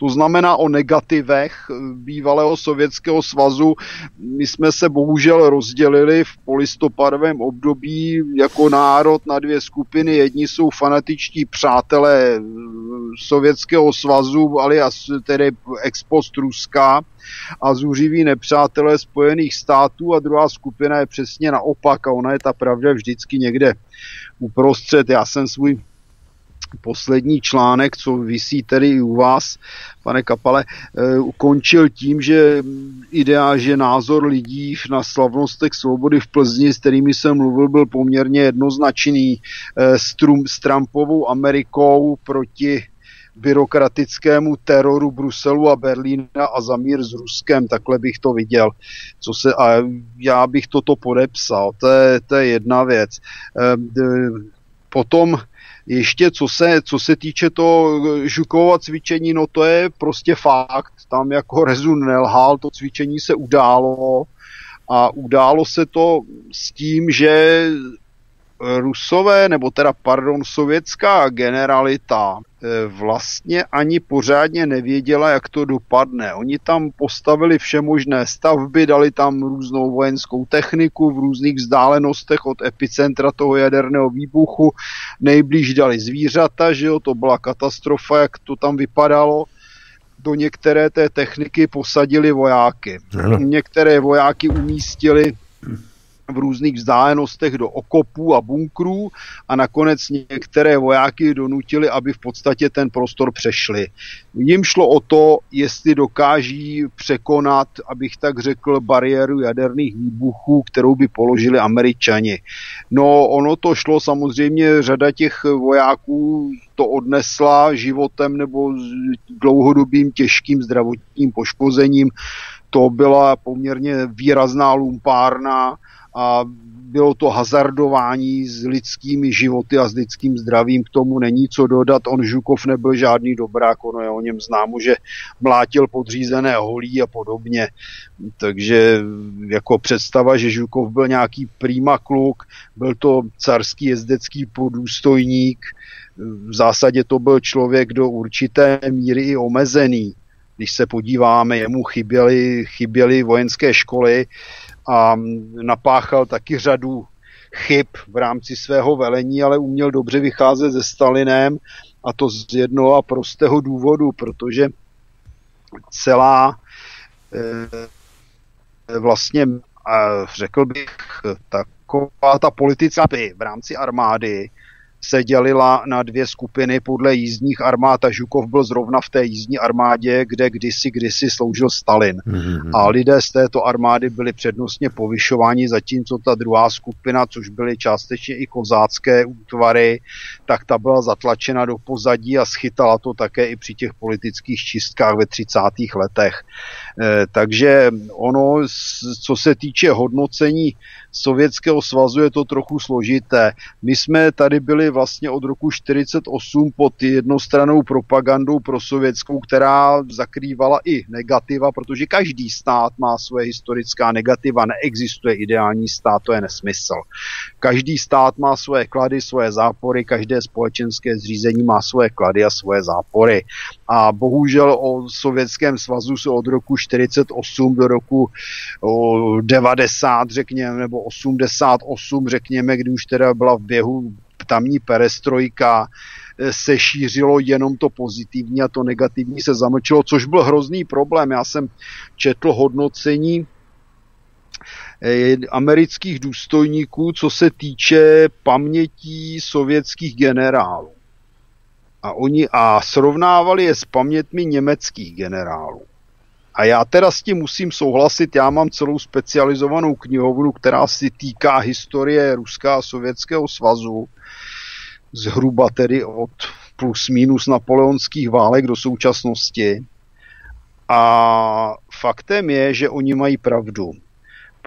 to znamená o negativech bývalého Sovětského svazu. My jsme se bohužel rozdělili v polistopadovém období jako národ na dvě skupiny. Jedni jsou fanatičtí přátelé Sovětského svazu, alias tedy ex post Ruska, a zuřiví nepřátelé Spojených států a druhá skupina je přesně naopak a ona je ta pravda vždycky někde uprostřed. Já jsem svůj poslední článek, co vysí tedy i u vás, pane Kapale, uh, ukončil tím, že idea, že názor lidí na slavnostech svobody v Plzni, s kterými jsem mluvil, byl poměrně jednoznačný uh, s, Trump, s Trumpovou Amerikou proti byrokratickému teroru Bruselu a Berlína a zamír s Ruskem, takhle bych to viděl. Co se, a já bych toto podepsal, to je, to je jedna věc. Uh, potom ještě co se, co se týče to Žukova cvičení, no to je prostě fakt. Tam jako Rezun nelhal, to cvičení se událo a událo se to s tím, že Rusové, nebo teda, pardon, sovětská generalita eh, vlastně ani pořádně nevěděla, jak to dopadne. Oni tam postavili všemožné stavby, dali tam různou vojenskou techniku v různých vzdálenostech od epicentra toho jaderného výbuchu. Nejblíž dali zvířata, že jo, to byla katastrofa, jak to tam vypadalo do některé té techniky posadili vojáky. Některé vojáky umístili v různých vzdálenostech do okopů a bunkrů a nakonec některé vojáky donutili, aby v podstatě ten prostor přešli. Jim šlo o to, jestli dokáží překonat, abych tak řekl, bariéru jaderných výbuchů, kterou by položili američani. No ono to šlo samozřejmě, řada těch vojáků to odnesla životem nebo dlouhodobým těžkým zdravotním poškozením. To byla poměrně výrazná lumpárna, a bylo to hazardování s lidskými životy a s lidským zdravím, k tomu není co dodat. On Žukov nebyl žádný dobrák, ono je o něm známo, že mlátil podřízené holí a podobně. Takže jako představa, že Žukov byl nějaký prýma kluk, byl to carský jezdecký podůstojník, v zásadě to byl člověk do určité míry i omezený. Když se podíváme, jemu chyběly, chyběly vojenské školy, a napáchal taky řadu chyb v rámci svého velení, ale uměl dobře vycházet se Stalinem a to z jednoho a prostého důvodu, protože celá e, vlastně, řekl bych, taková ta politická v rámci armády se dělila na dvě skupiny podle jízdních armád a Žukov byl zrovna v té jízdní armádě, kde kdysi, kdysi sloužil Stalin. Mm-hmm. A lidé z této armády byli přednostně povyšováni, zatímco ta druhá skupina, což byly částečně i kozácké útvary, tak ta byla zatlačena do pozadí a schytala to také i při těch politických čistkách ve 30. letech. E, takže ono, co se týče hodnocení Sovětského svazu je to trochu složité. My jsme tady byli vlastně od roku 48 pod jednostranou propagandou pro sovětskou, která zakrývala i negativa, protože každý stát má svoje historická negativa, neexistuje ideální stát, to je nesmysl. Každý stát má svoje klady, svoje zápory, každé společenské zřízení má svoje klady a svoje zápory. A bohužel o Sovětském svazu se od roku 48 do roku 90, řekněme, nebo 88, řekněme, kdy už teda byla v běhu tamní perestrojka, eh, se šířilo jenom to pozitivní a to negativní se zamlčilo, což byl hrozný problém. Já jsem četl hodnocení eh, amerických důstojníků, co se týče pamětí sovětských generálů. A oni a srovnávali je s pamětmi německých generálů. A já teda s tím musím souhlasit, já mám celou specializovanou knihovnu, která si týká historie Ruska a Sovětského svazu, zhruba tedy od plus minus napoleonských válek do současnosti. A faktem je, že oni mají pravdu.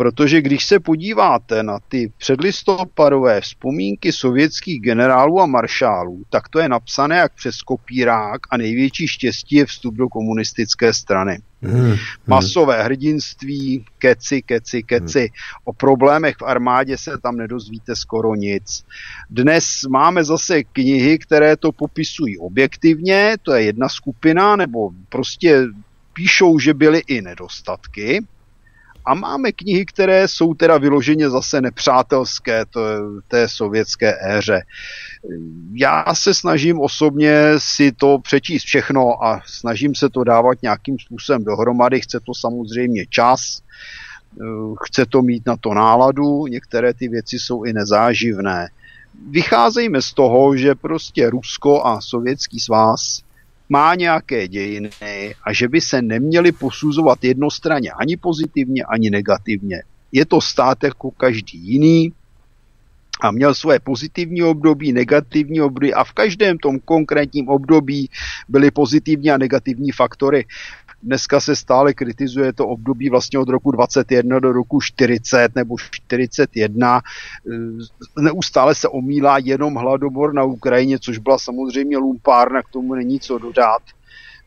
Protože když se podíváte na ty předlistopadové vzpomínky sovětských generálů a maršálů, tak to je napsané jak přes kopírák a největší štěstí je vstup do komunistické strany. Hmm. Masové hrdinství, keci, keci, keci. Hmm. O problémech v armádě se tam nedozvíte skoro nic. Dnes máme zase knihy, které to popisují objektivně, to je jedna skupina, nebo prostě píšou, že byly i nedostatky, a máme knihy, které jsou teda vyloženě zase nepřátelské to, té sovětské éře. Já se snažím osobně si to přečíst všechno a snažím se to dávat nějakým způsobem dohromady. Chce to samozřejmě čas, chce to mít na to náladu, některé ty věci jsou i nezáživné. Vycházejme z toho, že prostě Rusko a Sovětský svaz má nějaké dějiny a že by se neměly posuzovat jednostranně ani pozitivně, ani negativně. Je to stát jako každý jiný a měl své pozitivní období, negativní období a v každém tom konkrétním období byly pozitivní a negativní faktory. Dneska se stále kritizuje to období vlastně od roku 21 do roku 40 nebo 41. Neustále se omílá jenom hladomor na Ukrajině, což byla samozřejmě lumpárna, k tomu není co dodat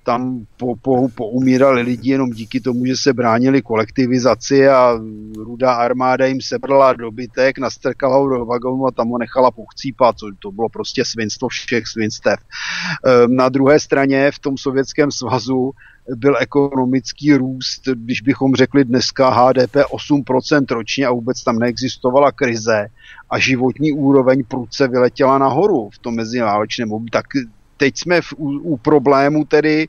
tam po, po, poumírali lidi jenom díky tomu, že se bránili kolektivizaci a rudá armáda jim sebrala dobytek, nastrkala ho do vagonu a tam ho nechala pochcípat, co to bylo prostě svinstvo všech svinstev. Ehm, na druhé straně v tom sovětském svazu byl ekonomický růst, když bychom řekli dneska HDP 8% ročně a vůbec tam neexistovala krize a životní úroveň prudce vyletěla nahoru v tom meziválečném období, tak teď jsme v, u, u problému tedy,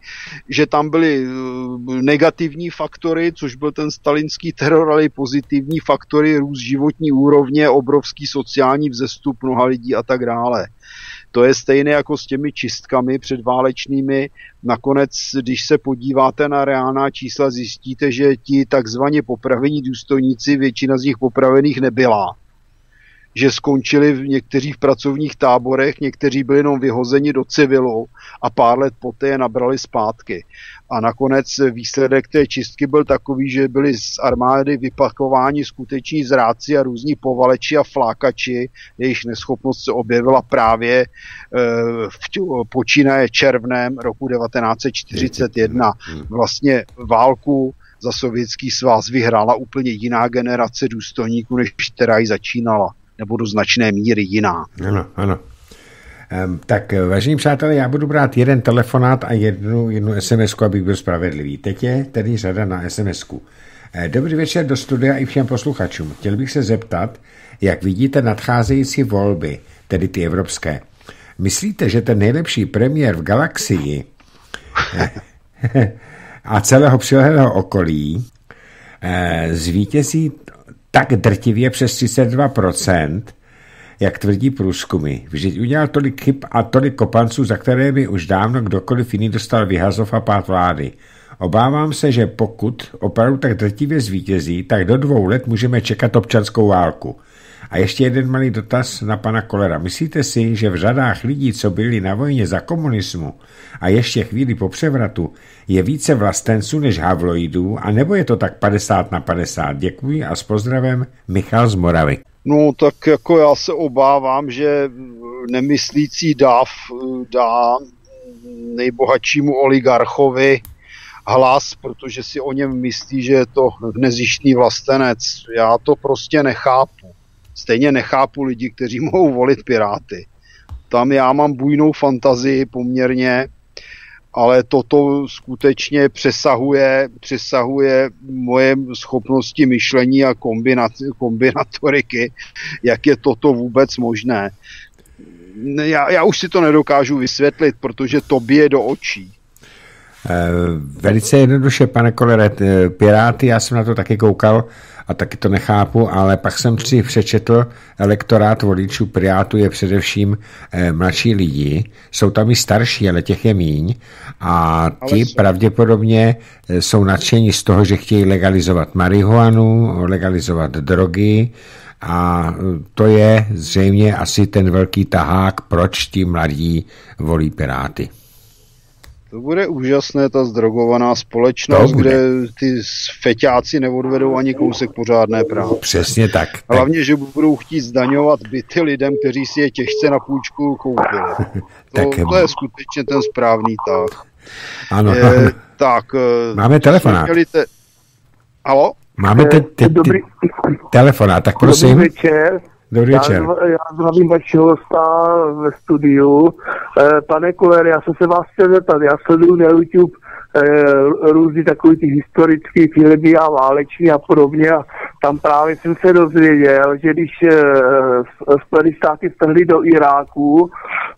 že tam byly uh, negativní faktory, což byl ten stalinský teror, ale i pozitivní faktory, růst životní úrovně, obrovský sociální vzestup mnoha lidí a tak dále. To je stejné jako s těmi čistkami předválečnými. Nakonec, když se podíváte na reálná čísla, zjistíte, že ti takzvaně popravení důstojníci, většina z nich popravených nebyla že skončili v některých pracovních táborech, někteří byli jenom vyhozeni do civilu a pár let poté je nabrali zpátky. A nakonec výsledek té čistky byl takový, že byli z armády vypakováni skuteční zráci a různí povaleči a flákači, jejich neschopnost se objevila právě e, v počínaje červnem roku 1941. Vlastně válku za sovětský svaz vyhrála úplně jiná generace důstojníků, než která ji začínala nebo do značné míry jiná. Ano, ano. Tak, vážení přátelé, já budu brát jeden telefonát a jednu, jednu sms abych byl spravedlivý. Teď je tedy řada na sms -ku. Eh, dobrý večer do studia i všem posluchačům. Chtěl bych se zeptat, jak vidíte nadcházející volby, tedy ty evropské. Myslíte, že ten nejlepší premiér v galaxii a celého přilehlého okolí eh, zvítězí tak drtivě přes 32%, jak tvrdí průzkumy. Vždyť udělal tolik chyb a tolik kopanců, za které by už dávno kdokoliv jiný dostal vyhazov a pát vlády. Obávám se, že pokud opravdu tak drtivě zvítězí, tak do dvou let můžeme čekat občanskou válku. A ještě jeden malý dotaz na pana Kolera. Myslíte si, že v řadách lidí, co byli na vojně za komunismu a ještě chvíli po převratu, je více vlastenců než havloidů, a nebo je to tak 50 na 50? Děkuji a s pozdravem Michal z Moravy. No tak jako já se obávám, že nemyslící dáv dá nejbohatšímu oligarchovi hlas, protože si o něm myslí, že je to nezištný vlastenec. Já to prostě nechápu. Stejně nechápu lidi, kteří mohou volit Piráty. Tam já mám bujnou fantazii poměrně, ale toto skutečně přesahuje, přesahuje moje schopnosti myšlení a kombinat, kombinatoriky, jak je toto vůbec možné. Já, já už si to nedokážu vysvětlit, protože to bije do očí. Eh, velice jednoduše, pane Kolere, eh, Piráty, já jsem na to taky koukal a taky to nechápu, ale pak jsem si přečetl, elektorát voličů Pirátů je především eh, mladší lidi, jsou tam i starší, ale těch je míň. A ti pravděpodobně jsou nadšení z toho, že chtějí legalizovat marihuanu, legalizovat drogy, a to je zřejmě asi ten velký tahák, proč ti mladí volí Piráty. To bude úžasné, ta zdrogovaná společnost, kde ty feťáci neodvedou ani kousek pořádné práce. Přesně tak. Hlavně, že budou chtít zdaňovat byty lidem, kteří si je těžce na půjčku koupili. To, tak, to je skutečně ten správný tak. Ano. Je, tak. Eh, Máme telefonát. Te... Halo? Máme teď te, te, te, telefonát, tak prosím. Dobrý večer. Dobrý večer. Já, já zdravím vašeho hosta ve studiu. Eh, pane Kuler, já jsem se vás chtěl zeptat, já sleduju na YouTube eh, různý takový ty historický filmy a váleční a podobně a tam právě jsem se dozvěděl, že když eh, Spojené státy vtrhly do Iráku,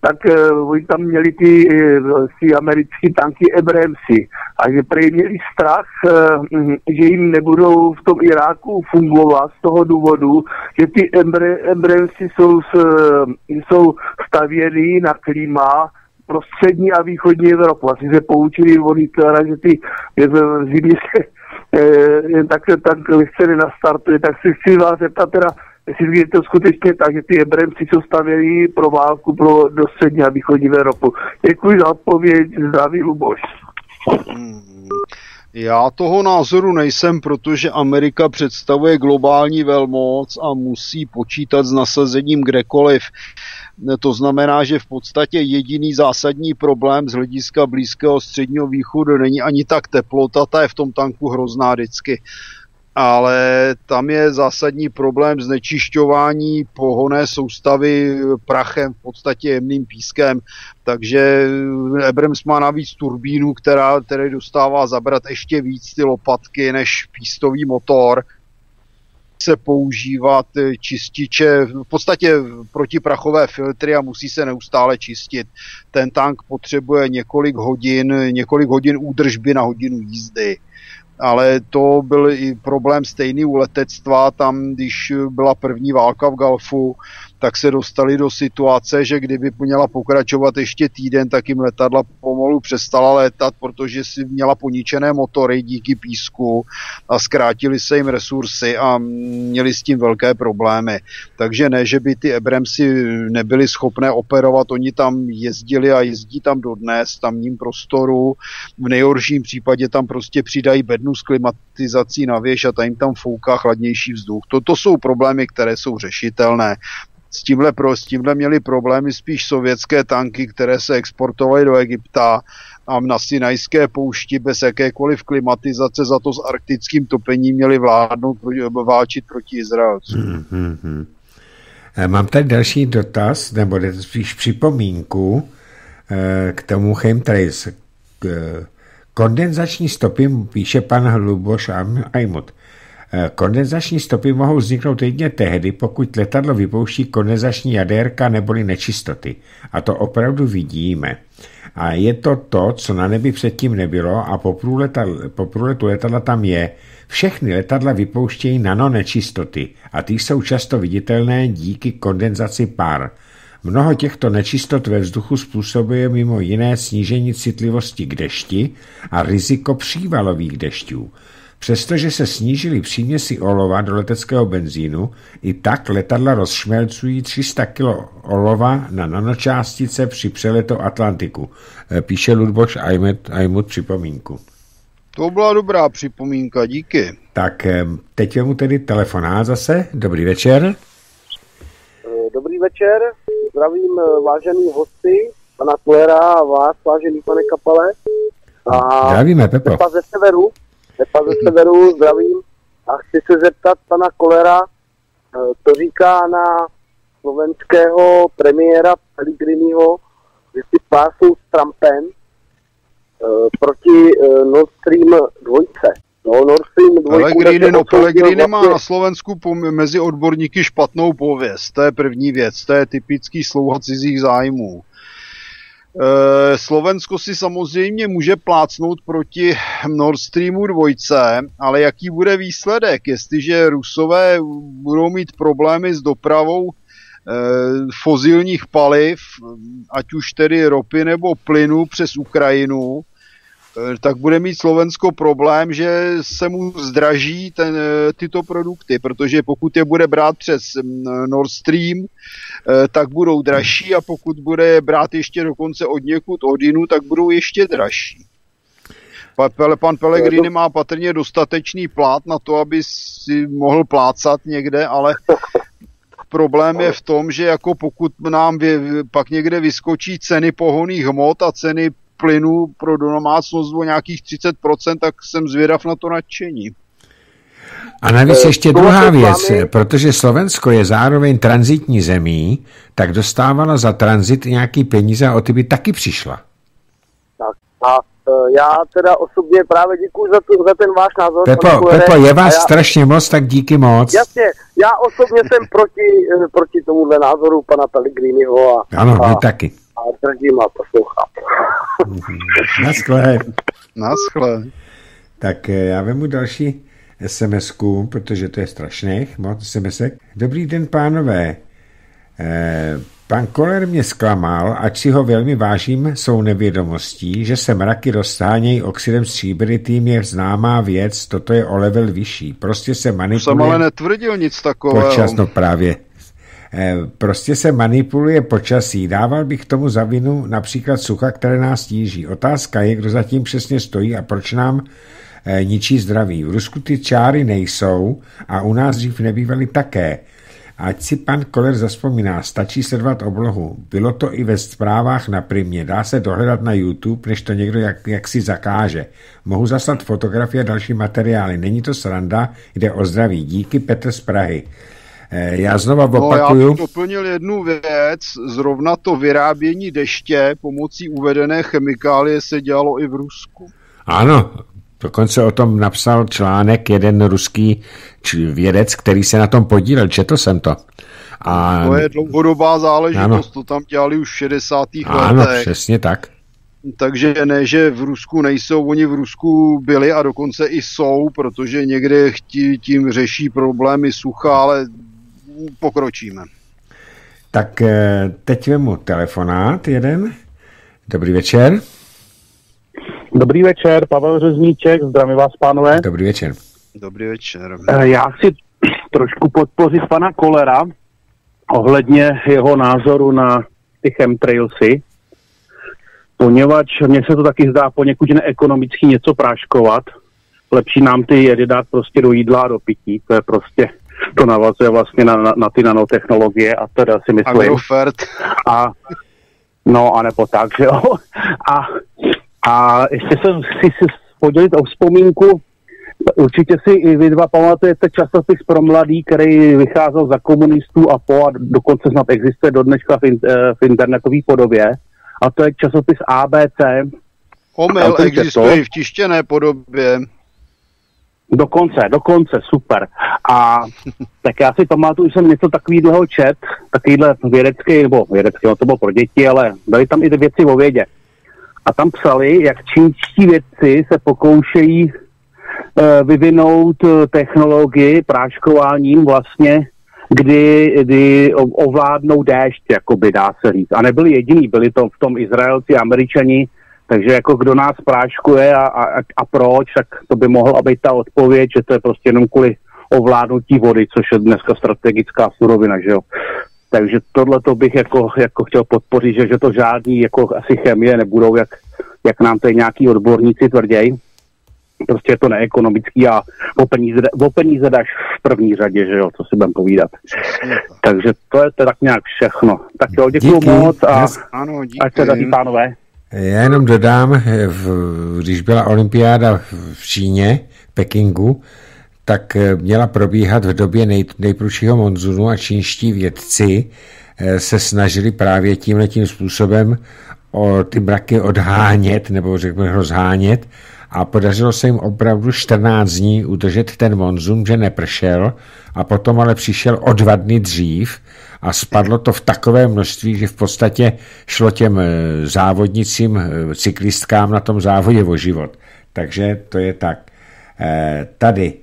tak uh, oni tam měli ty, uh, ty americké tanky Abramsy a že prý měli strach, uh, že jim nebudou v tom Iráku fungovat z toho důvodu, že ty Abramsy jsou, jsou stavěny na klima pro střední a východní Evropu. Asi se poučili od Hitlera, že ty v zimě se tak, tak se nenastartuje, tak si chci vás zeptat teda, jestli je to skutečně tak, že ty Ebremci jsou stavěli pro válku pro do střední a východní Evropu. Děkuji za odpověď, zdraví Luboš. Hmm. Já toho názoru nejsem, protože Amerika představuje globální velmoc a musí počítat s nasazením kdekoliv. To znamená, že v podstatě jediný zásadní problém z hlediska Blízkého středního východu není ani tak teplota, ta je v tom tanku hrozná vždycky. Ale tam je zásadní problém znečišťování pohonné soustavy prachem, v podstatě jemným pískem, takže Abrams má navíc turbínu, která který dostává zabrat ještě víc ty lopatky než pístový motor, se používat čističe, v podstatě protiprachové filtry a musí se neustále čistit. Ten tank potřebuje několik hodin, několik hodin údržby na hodinu jízdy ale to byl i problém stejný u letectva, tam když byla první válka v Galfu, tak se dostali do situace, že kdyby měla pokračovat ještě týden, tak jim letadla pomalu přestala létat, protože si měla poničené motory díky písku a zkrátili se jim resursy a měli s tím velké problémy. Takže ne, že by ty Abramsy nebyly schopné operovat, oni tam jezdili a jezdí tam dodnes, tamním prostoru. V nejhorším případě tam prostě přidají bednu s klimatizací na věž a tam tam fouká chladnější vzduch. Toto jsou problémy, které jsou řešitelné. S tímhle, pro, s tímhle měli problémy spíš sovětské tanky, které se exportovaly do Egypta a na Sinajské poušti bez jakékoliv klimatizace za to s arktickým topením měli vládnout, válčit proti Izraelcům. Hmm, hmm, hmm. Mám tady další dotaz, nebo spíš připomínku eh, k tomu chemtrace. Kondenzační stopy, píše pan Hluboš Aimut. Eh, kondenzační stopy mohou vzniknout jedině tehdy, pokud letadlo vypouští kondenzační jadérka neboli nečistoty. A to opravdu vidíme. A je to to, co na nebi předtím nebylo a po průletu letadla tam je. Všechny letadla vypouštějí nanonečistoty a ty jsou často viditelné díky kondenzaci pár. Mnoho těchto nečistot ve vzduchu způsobuje mimo jiné snížení citlivosti k dešti a riziko přívalových dešťů. Přestože se snížily příměsi olova do leteckého benzínu, i tak letadla rozšmelcují 300 kg olova na nanočástice při přeletu Atlantiku, eh, píše Ludboš Ajmut připomínku. To byla dobrá připomínka, díky. Tak eh, teď mu tedy telefonát zase. Dobrý večer. Eh, dobrý večer, zdravím vážený hosty, pana Klera a vás, vážený pane Kapale. A Zdravíme, Pepo. Pepa ze severu, Pepa ze severu, zdravím. A chci se zeptat pana Kolera, to eh, říká na slovenského premiéra Pellegriniho, že si pásou s Trumpem uh, proti uh, Nord Stream 2. No, Nord Stream 2 Pellegrini, no, Pellegrini vlastně... má na Slovensku mezi odborníky špatnou pověst. To je první věc. To je typický slouha cizích zájmů. Eh, Slovensko si samozřejmě může plácnout proti Nord Streamu 2, ale jaký bude výsledek, jestliže Rusové budou mít problémy s dopravou eh, fozilních paliv, ať už tedy ropy nebo plynu přes Ukrajinu, tak bude mít Slovensko problém, že se mu zdraží ten, eh, tyto produkty, protože pokud je bude brát přes mm, Nord Stream, eh, tak budou dražší a pokud bude brát ještě dokonce od někud od jinu, tak budou ještě dražší. Pan Pellegrini má patrně dostatečný plát na to, aby si mohl plácat někde, ale problém je v tom, že jako pokud nám vy, pak někde vyskočí ceny pohoných hmot a ceny plynu pro domácnost o nějakých 30%, tak jsem zvědav na to nadšení. A navíc eh, ještě druhá věc, protože Slovensko je zároveň transitní zemí, tak dostávala za tranzit nějaký peníze a o ty by taky přišla. Tak a eh, já teda osobně právě děkuji za, tu, za ten váš názor. Pepo, Pepo je vás já, strašně moc, tak díky moc. Jasně, já osobně jsem proti, eh, proti tomuhle názoru pana Pellegriniho. A, ano, a, my taky a držím a poslouchám. Naschle. Naschle. Tak eh, já vemu další sms protože to je strašných moc sms -ek. Dobrý den, pánové. Eh, pan Koller mě zklamal, ať si ho velmi vážím, jsou nevědomostí, že se mraky roztánějí oxidem stříbry, tým je známá věc, toto je o level vyšší. Prostě se manipuluje... Jsem ale netvrdil nic takového. Počas, no právě. Eh, prostě se manipuluje počasí. Dával bych tomu za vinu například sucha, které nás tíží. Otázka je, kdo zatím přesně stojí a proč nám eh, ničí zdraví. V Rusku ty čáry nejsou a u nás dřív nebývaly také. Ať si pan Koller zaspomíná, stačí sledovat oblohu. Bylo to i ve zprávách na primě. Dá se dohledat na YouTube, než to někdo jak, jak si zakáže. Mohu zaslat fotografie a další materiály. Není to sranda, jde o zdraví. Díky Petr z Prahy. Eh, já znova opakuju. No, já bych doplnil jednu věc. Zrovna to vyrábění deště pomocí uvedené chemikálie se dělalo i v Rusku. Ano, dokonce o tom napsal článek jeden ruský vědec, který se na tom podílel. Četl jsem to. A... To je dlouhodobá záležitost, ano. to tam dělali už v 60. ano, letech. Ano, přesně tak. Takže ne, že v Rusku nejsou, oni v Rusku byli a dokonce i jsou, protože někde tím řeší problémy sucha, ale pokročíme. Tak eh, teď vemu telefonát jeden. Dobrý večer. Dobrý večer, Pavel Řezníček, zdravím vás, pánové. Dobrý večer. Dobrý večer. Eh, já chci trošku podpořit pana Kolera ohledně jeho názoru na ty chemtrailsy, poněvadž mně se to taky zdá poněkud neekonomicky něco práškovat. Lepší nám ty jedy dát prostě do jídla a do pití, to je prostě to navazuje vlastně na, na, na ty nanotechnologie a teda si myslím. Agrofert. A no a nebo tak, že jo. A, a ještě jsem si, si podělit o vzpomínku, Určitě si i vy dva pamatujete časopis pro mladý, který vycházel za komunistů a po a dokonce snad existuje do dneška v, in, eh, v internetové podobě. A to je časopis ABC. Omyl existuje to. v tištěné podobě. Dokonce, dokonce, super. A tak já si pamatuju, že jsem něco takového čet, takovýhle vědecký, nebo vědecký, no to bylo pro děti, ale byly tam i ty věci o vědě. A tam psali, jak čínští vědci se pokoušejí e, vyvinout eh, technologii práškováním vlastně, kdy, kdy ovládnou déšť, jakoby dá se říct. A nebyli jediní, byli to v tom Izraelci, Američani, Takže jako kdo nás práškuje a, a, a proč, tak to by mohla být ta odpověď, že to je prostě jenom kvůli ovládnutí vody, což je dneska strategická surovina, že jo. Takže tohle to bych jako, jako chtěl podpořit, že, že to žádný jako asi chemie nebudou, jak, jak nám tady nějaký odborníci tvrdějí. Prostě je to neekonomický a o peníze, o peníze dáš v první řadě, že jo, co si budem povídat. Takže to je to tak nějak všechno. Tak jo, děkuji moc a ano, díky. ať se daří pánové. Já jenom dodám, v, když byla olympiáda v Číně, Pekingu, tak eh, měla probíhat v době nej, nejprudšího monzunu a čínští vědci eh, se snažili právě tímhletím způsobem o ty mraky odhánět, nebo řekněme rozhánět. A podařilo se jim opravdu 14 dní udržet ten monzun, že nepršel a potom ale přišel o dva dny dřív a spadlo to v takové množství, že v podstatě šlo těm eh, závodnicím, cyklistkám na tom závodě o život. Takže to je tak. Tady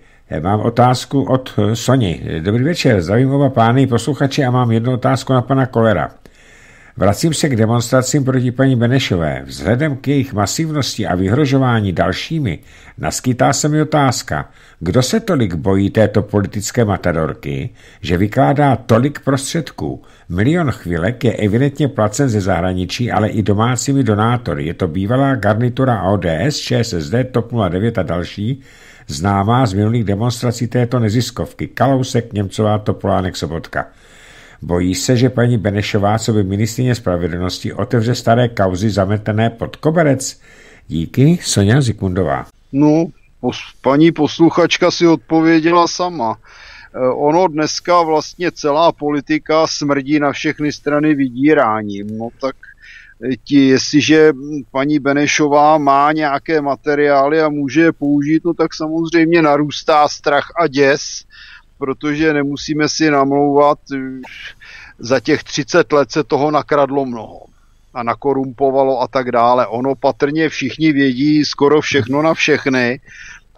Mám otázku od Soni. Dobrý večer, zdravím oba pány posluchači a mám jednu otázku na pana Kolera. Vracím se k demonstracím proti paní Benešové. Vzhledem k jejich masivnosti a vyhrožování dalšími naskytá se mi otázka, kdo se tolik bojí této politické matadorky, že vykládá tolik prostředků. Milion chvilek je evidentně placen ze zahraničí, ale i domácími donátory. Je to bývalá garnitura ODS, ČSSD, TOP 09 a další, známá z minulých demonstrací této neziskovky. Kalousek, Němcová, Topolánek, Sobotka. Bojí se, že paní Benešová, co by ministrině spravedlnosti, otevře staré kauzy zametené pod koberec? Díky, Sonja Zikmundová. No, pos, paní posluchačka si odpověděla sama. E, ono dneska vlastně celá politika smrdí na všechny strany vydíráním. No tak ti, jestliže paní Benešová má nějaké materiály a může je použít, no tak samozřejmě narůstá strach a děs, protože nemusíme si namlouvat, za těch 30 let se toho nakradlo mnoho a nakorumpovalo a tak dále. Ono patrně všichni vědí skoro všechno na všechny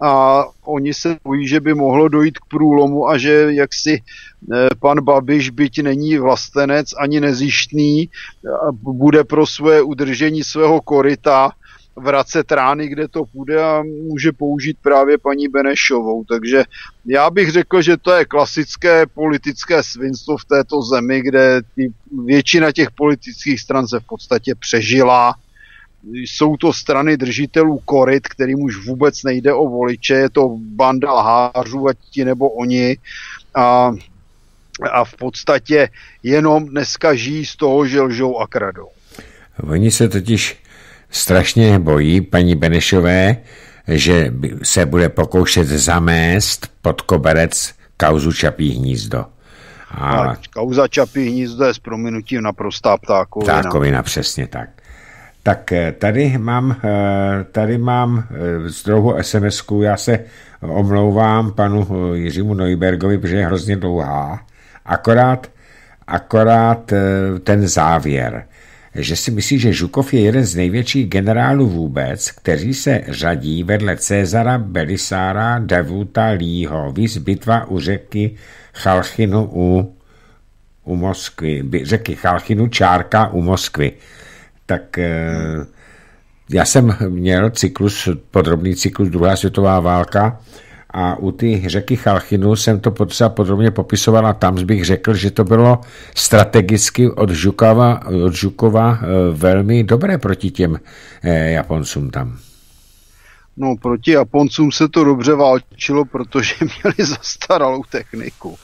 a oni se bojí, že by mohlo dojít k průlomu a že jaksi eh, pan Babiš, byť není vlastenec ani nezištný, bude pro svoje udržení svého korita vracet rány, kde to půjde a může použít právě paní Benešovou. Takže já bych řekl, že to je klasické politické svinstvo v této zemi, kde většina těch politických stran se v podstatě přežila jsou to strany držitelů koryt, kterým už vůbec nejde o voliče, je to banda lhářů, ať ti nebo oni. A, a v podstatě jenom dneska žijí z toho, že lžou a kradou. Oni se totiž strašně bojí paní Benešové, že se bude pokoušet zamést pod koberec kauzu Čapí hnízdo. A... a kauza Čapí hnízdo je s prominutím naprostá ptákovina. Ptákovina, přesně tak. Tak eh, tady mám, eh, tady mám eh, z druhou sms já se omlouvám panu Jiřímu Neubergovi, protože je hrozně dlouhá. Akorát, akorát ten závěr, že si myslí, že Žukov je jeden z největších generálů vůbec, kteří se řadí vedle Cezara, Belisára, Devuta, Lího, víc bitva u řeky Chalchinu u, u Moskvy, řeky Chalchinu Čárka u Moskvy. Tak eh, já jsem měl cyklus, podrobný cyklus druhá světová válka a u ty řeky Chalchinu jsem to potřeba podrobně popisoval a tam bych řekl, že to bylo strategicky od Žukova, od Žukova eh, velmi dobré proti těm eh, Japoncům tam. No, proti Japoncům se to dobře válčilo, protože měli zastaralou techniku.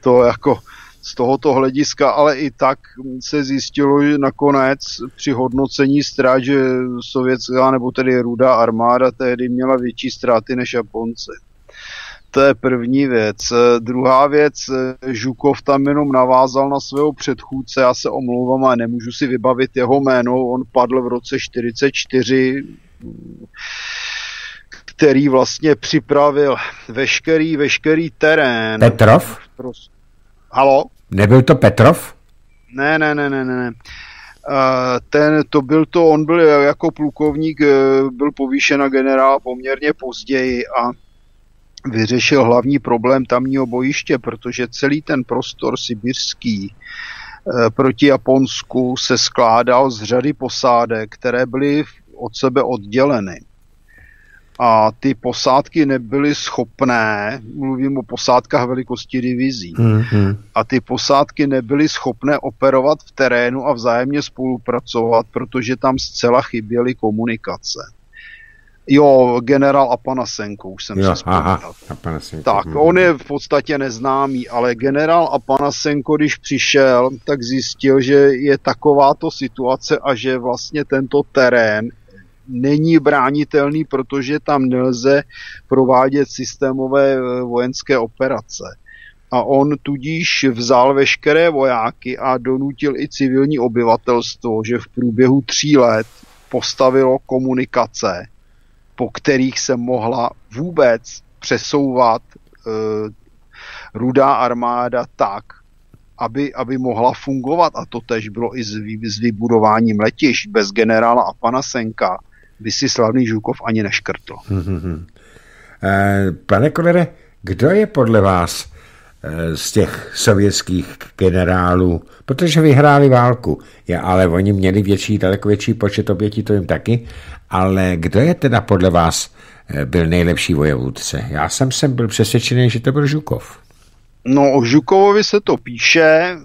To jako z tohoto hlediska, ale i tak se zjistilo, že nakonec při hodnocení ztrát, že sovětská nebo tedy ruda armáda tehdy měla větší ztráty než Japonci. To je první věc. Druhá věc, Žukov tam jenom navázal na svého předchůdce, já se omlouvám, ale nemůžu si vybavit jeho jméno, on padl v roce 44, který vlastně připravil veškerý, veškerý terén. Petrov? Halo? Nebyl to Petrov? Ne, ne, ne, ne, ne. Uh, ten, to byl to, on byl jako plukovník, byl povýšen na generál poměrně později a vyřešil hlavní problém tamního bojiště, protože celý ten prostor sibirský uh, proti Japonsku se skládal z řady posádek, které byly od sebe odděleny. A ty posádky nebyly schopné, mluvím o posádkách velikosti divizí, mm-hmm. a ty posádky nebyly schopné operovat v terénu a vzájemně spolupracovat, protože tam zcela chyběly komunikace. Jo, generál Apanasenko, už jsem jo, si vzpomněl. Tak, hmm. on je v podstatě neznámý, ale generál Apanasenko, když přišel, tak zjistil, že je takováto situace a že vlastně tento terén není bránitelný, protože tam nelze provádět systémové eh, vojenské operace. A on tudíž vzal veškeré vojáky a donutil i civilní obyvatelstvo, že v průběhu tří let postavilo komunikace, po kterých se mohla vůbec přesouvat e, rudá armáda tak, aby, aby mohla fungovat. A to tež bylo i s, s vybudováním letišť. Bez generála a Panasenka by si slavný Žukov ani neškrtl. Hmm, e, pane Kolere, kdo je podle vás e, z těch sovětských generálů, protože vyhráli válku, je, ale oni měli větší, daleko větší počet obětí, to jim taky, ale kdo je teda podle vás eh, byl nejlepší vojevůdce? Já jsem sem byl přesvědčený, že to byl Žukov. No, o Žukovovi se to píše,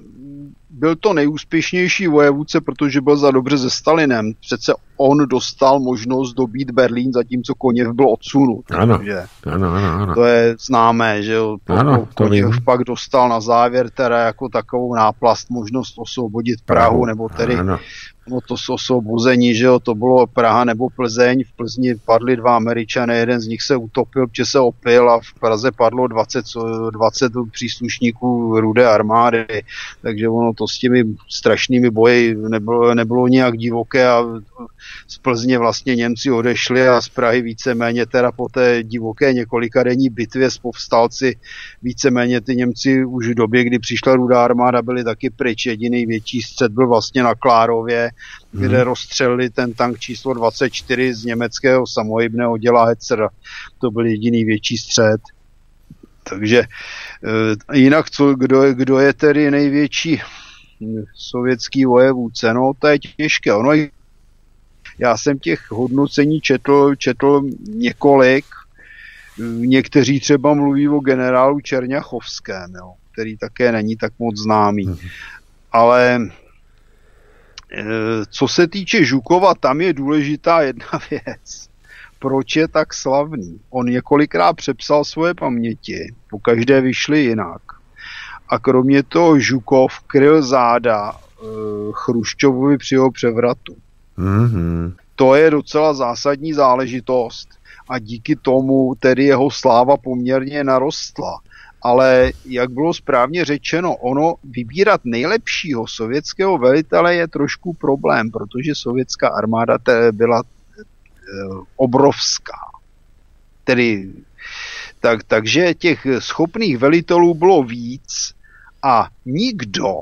byl to nejúspěšnější vojevůdce, protože byl za dobře se Stalinem. Přece on dostal možnost dobít Berlín, zatímco Koněv byl odsunut. Ano, takže ano, ano, ano. To je známé, že jo. ano, to Koněv vím. pak dostal na závěr teda jako takovou náplast možnost osvobodit Prahu, Prahu nebo tedy ano no to jsou osvobození, že jo, to bylo Praha nebo Plzeň, v Plzni padli dva američané, jeden z nich se utopil, protože se opil a v Praze padlo 20, 20 příslušníků rudé armády, takže ono to s těmi strašnými boji nebylo, nebylo nějak divoké a z Plzně vlastně Němci odešli a z Prahy víceméně teda po té divoké několika denní bitvě s povstalci víceméně ty Němci už v době, kdy přišla rudá armáda, byli taky pryč. Jediný větší střed byl vlastně na Klárově, hmm. kde rozstřelili ten tank číslo 24 z německého samohybného děla Hetzer. To byl jediný větší střed. Takže e, jinak, co, kdo, kdo je tedy největší sovětský vojevůdce? No, to je těžké. Ono já jsem těch hodnocení četl, četl několik. Někteří třeba mluví o generálu Čerňachovském, jo, který také není tak moc známý. Mm-hmm. Ale co se týče Žukova, tam je důležitá jedna věc. Proč je tak slavný? On několikrát přepsal svoje paměti, po každé vyšly jinak. A kromě toho Žukov kryl záda e, Chruščovovi při jeho převratu. Mm-hmm. To je docela zásadní záležitost a díky tomu tedy jeho sláva poměrně narostla. Ale jak bylo správně řečeno, ono vybírat nejlepšího sovětského velitele je trošku problém, protože sovětská armáda byla e, obrovská. Tedy, tak, takže těch schopných velitelů bylo víc a nikdo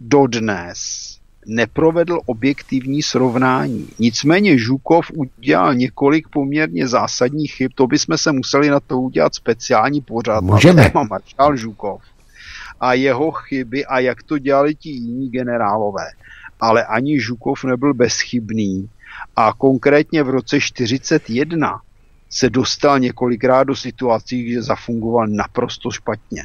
dodnes neprovedl objektivní srovnání. Nicméně Žukov udělal několik poměrně zásadních chyb, to bychom se museli na to udělat speciální pořád. Můžeme. Téma maršál Žukov a jeho chyby a jak to dělali ti jiní generálové. Ale ani Žukov nebyl bezchybný a konkrétně v roce 41 se dostal několikrát do situací, že zafungoval naprosto špatně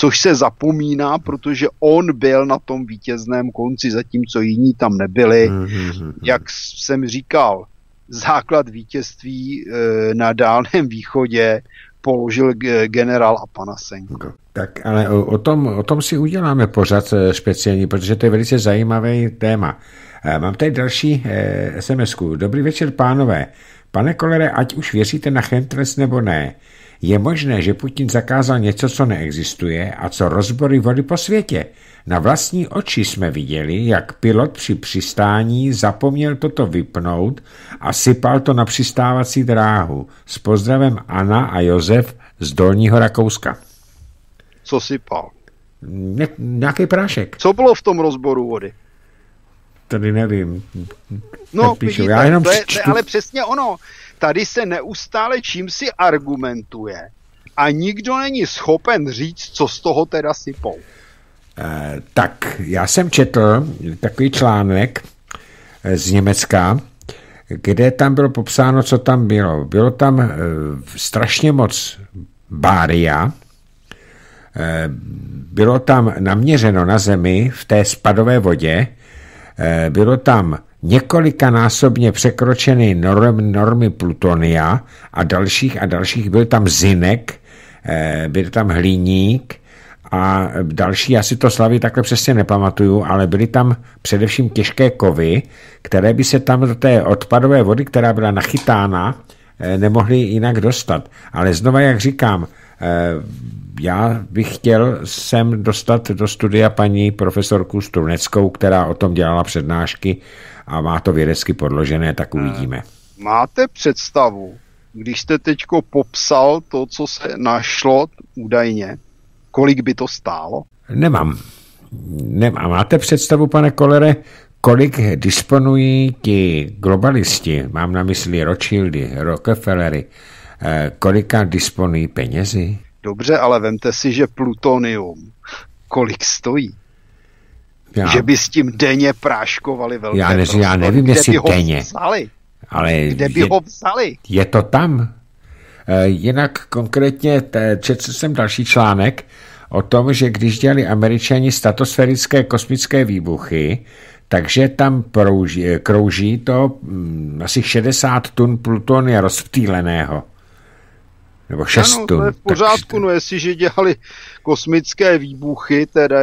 což se zapomíná, protože on byl na tom vítězném konci, zatímco jiní tam nebyli. Mm-hmm. Jak jsem říkal, základ vítězství e, na Dálném východě položil generál Apanasenko. Tak ale o, o, tom, o tom si uděláme pořád e, speciální, protože to je velice zajímavý téma. E, mám tady další eh, sms -ku. Dobrý večer, pánové. Pane Kolere, ať už věříte na Chemtrails nebo ne, je možné, že Putin zakázal něco, co neexistuje a co rozbory vody po světě. Na vlastní oči jsme viděli, jak pilot při přistání zapomněl toto vypnout a sypal to na přistávací dráhu. S pozdravem Anna a Josef z Dolního Rakouska. Co sypal? Ne, nějaký prášek. Co bylo v tom rozboru vody? Tady nevím. No, vidíte, Já jenom to je, to je ale přesně ono tady se neustále čím si argumentuje a nikdo není schopen říct, co z toho teda sypou. Eh, tak já jsem četl takový článek eh, z Německa, kde tam bylo popsáno, co tam bylo. Bylo tam e, strašně moc bária, e, bylo tam naměřeno na zemi v té spadové vodě, bylo tam několikanásobně překročeny norm, normy plutonia a dalších a dalších. Byl tam zinek, e, byl tam hliník, a další, já si to slavy takhle přesně nepamatuju, ale byly tam především těžké kovy, které by se tam do té odpadové vody, která byla nachytána, eh, nemohly jinak dostat. Ale znova, jak říkám, eh, já bych chtěl sem dostat do studia paní profesorku Struneckou, která o tom dělala přednášky a má to vědecky podložené, tak uvidíme. Máte představu, když jste teďko popsal to, co se našlo údajně, kolik by to stálo? Nemám. Nemám. Máte představu, pane Kolere, kolik disponují ti globalisti, mám na mysli Rothschildy, Rockefellery, eh, kolika disponují penězi? Dobře, ale vemte si, že plutonium, kolik stojí? Já, že by s tím denně práškovali velké Já, neři, já nevím, jestli denně. Vzali? Ale Kde by je, ho vzali? Je to tam. E, jinak konkrétně četl jsem další článek o tom, že když dělali američani statosférické kosmické výbuchy, takže tam prouží, krouží to mm, asi 60 tun plutonia rozptýleného. Nebo 6 ano, tun. To je v pořádku, tak... no jestliže dělali kosmické výbuchy, teda